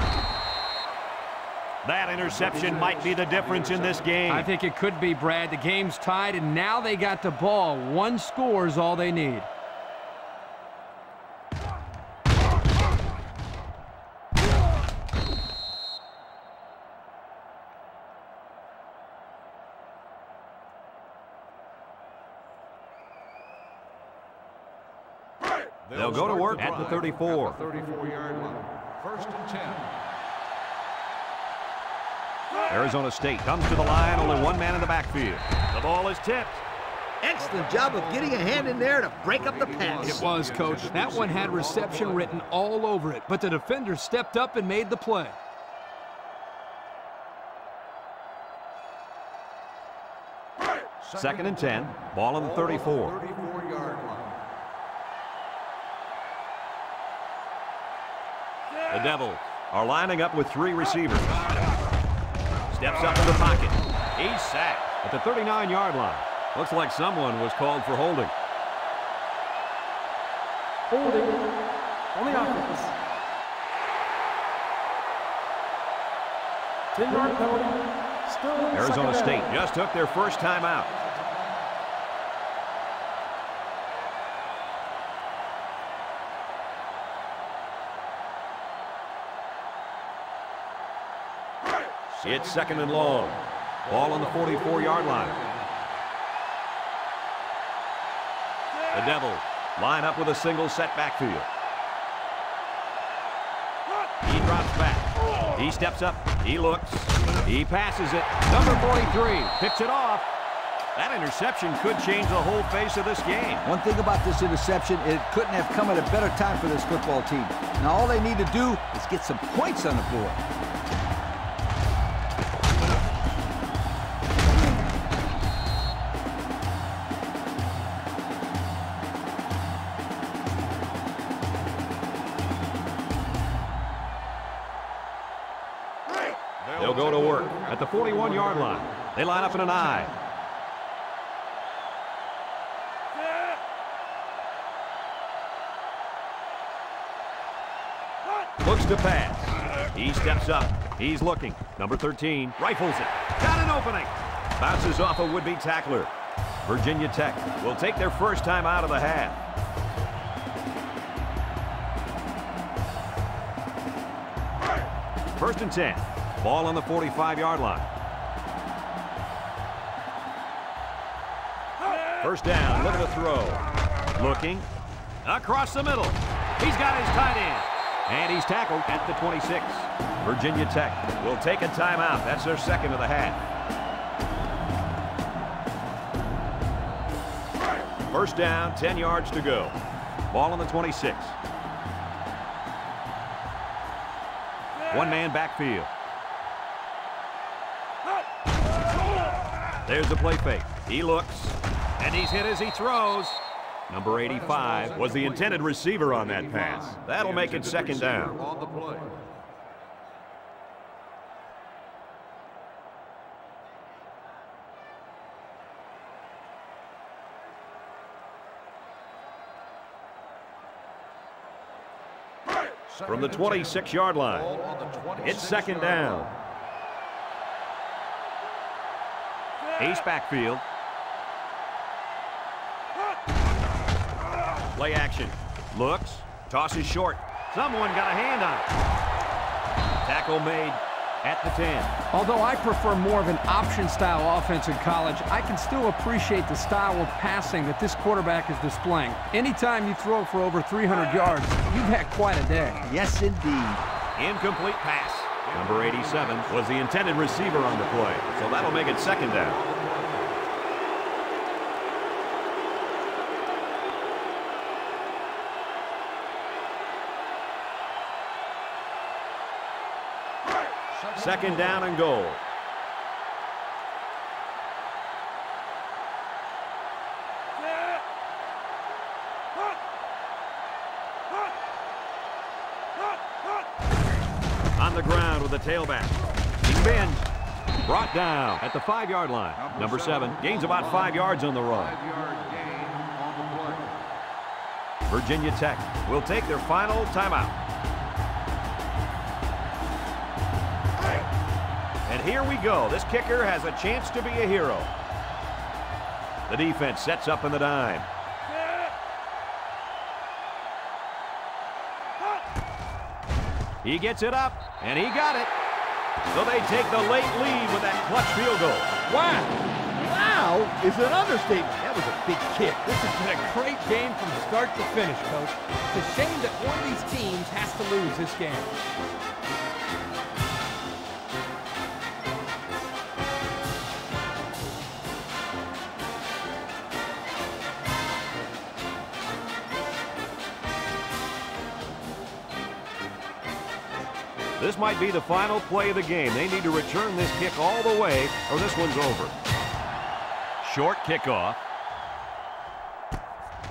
That interception might be the difference in this game. I think it could be, Brad. The game's tied, and now they got the ball. One score is all they need. They'll go to start work the at the 34. At the 34-yard line. First and 10. Arizona State comes to the line, only one man in the backfield. The ball is tipped. Excellent job of getting a hand in there to break up the pass. It was, Coach. That one had reception written all over it, but the defender stepped up and made the play. Second and 10. Ball on the 34. 34-yard line. The Devils are lining up with three receivers. Steps up in the pocket. He's sacked at the 39-yard line. Looks like someone was called for holding. Holding on the offense. 10-yard penalty. Arizona State just took their first time out. It's second and long. Ball on the 44-yard line. The Devils line up with a single set backfield. He drops back. He steps up. He looks. He passes it. Number 43 picks it off. That interception could change the whole face of this game. One thing about this interception, it couldn't have come at a better time for this football team. Now all they need to do is get some points on the board. 41-yard line. They line up in an I. Looks to pass. He steps up. He's looking. Number 13 rifles it. Got an opening. Bounces off a would-be tackler. Virginia Tech will take their first time out of the half. First and 10. Ball on the 45-yard line. First down. Look at the throw. Looking. Across the middle. He's got his tight end. And he's tackled at the 26. Virginia Tech will take a timeout. That's their second of the half. First down, 10 yards to go. Ball on the 26. One man backfield. There's the play fake. He looks, and he's hit as he throws. Number 85 was the intended receiver on that pass. That'll make it second down. From the 26-yard line, Ball on the 26 it's second down. line. Ace backfield. Play action. Looks. Tosses short. Someone got a hand on it. Tackle made at the 10. Although I prefer more of an option-style offense in college, I can still appreciate the style of passing that this quarterback is displaying. Anytime you throw for over 300 yards, you've had quite a day. Yes, indeed. Incomplete pass. Number 87 was the intended receiver on the play, so that'll make it second down. Second down and goal. On the ground with the tailback. He's brought down at the five-yard line. Number seven gains about five yards on the run. Virginia Tech will take their final timeout. And here we go. This kicker has a chance to be a hero. The defense sets up in the dime. He gets it up, and he got it. So they take the late lead with that clutch field goal. Wow. Wow is an understatement. That was a big kick. This has been a great game from start to finish, Coach. It's a shame that one of these teams has to lose this game. Might be the final play of the game. They need to return this kick all the way, or this one's over. Short kickoff.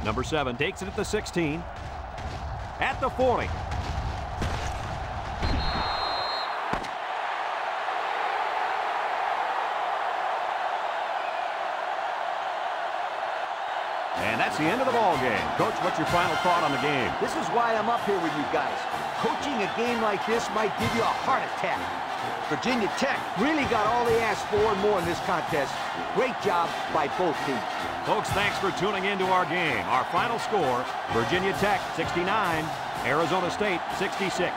Number seven takes it at the 16. At the 40. And that's the end of the ball game. Coach, what's your final thought on the game? This is why I'm up here with you guys. Coaching a game like this might give you a heart attack. Virginia Tech really got all they asked for and more in this contest. Great job by both teams. Folks, thanks for tuning in to our game. Our final score, Virginia Tech 69, Arizona State 66.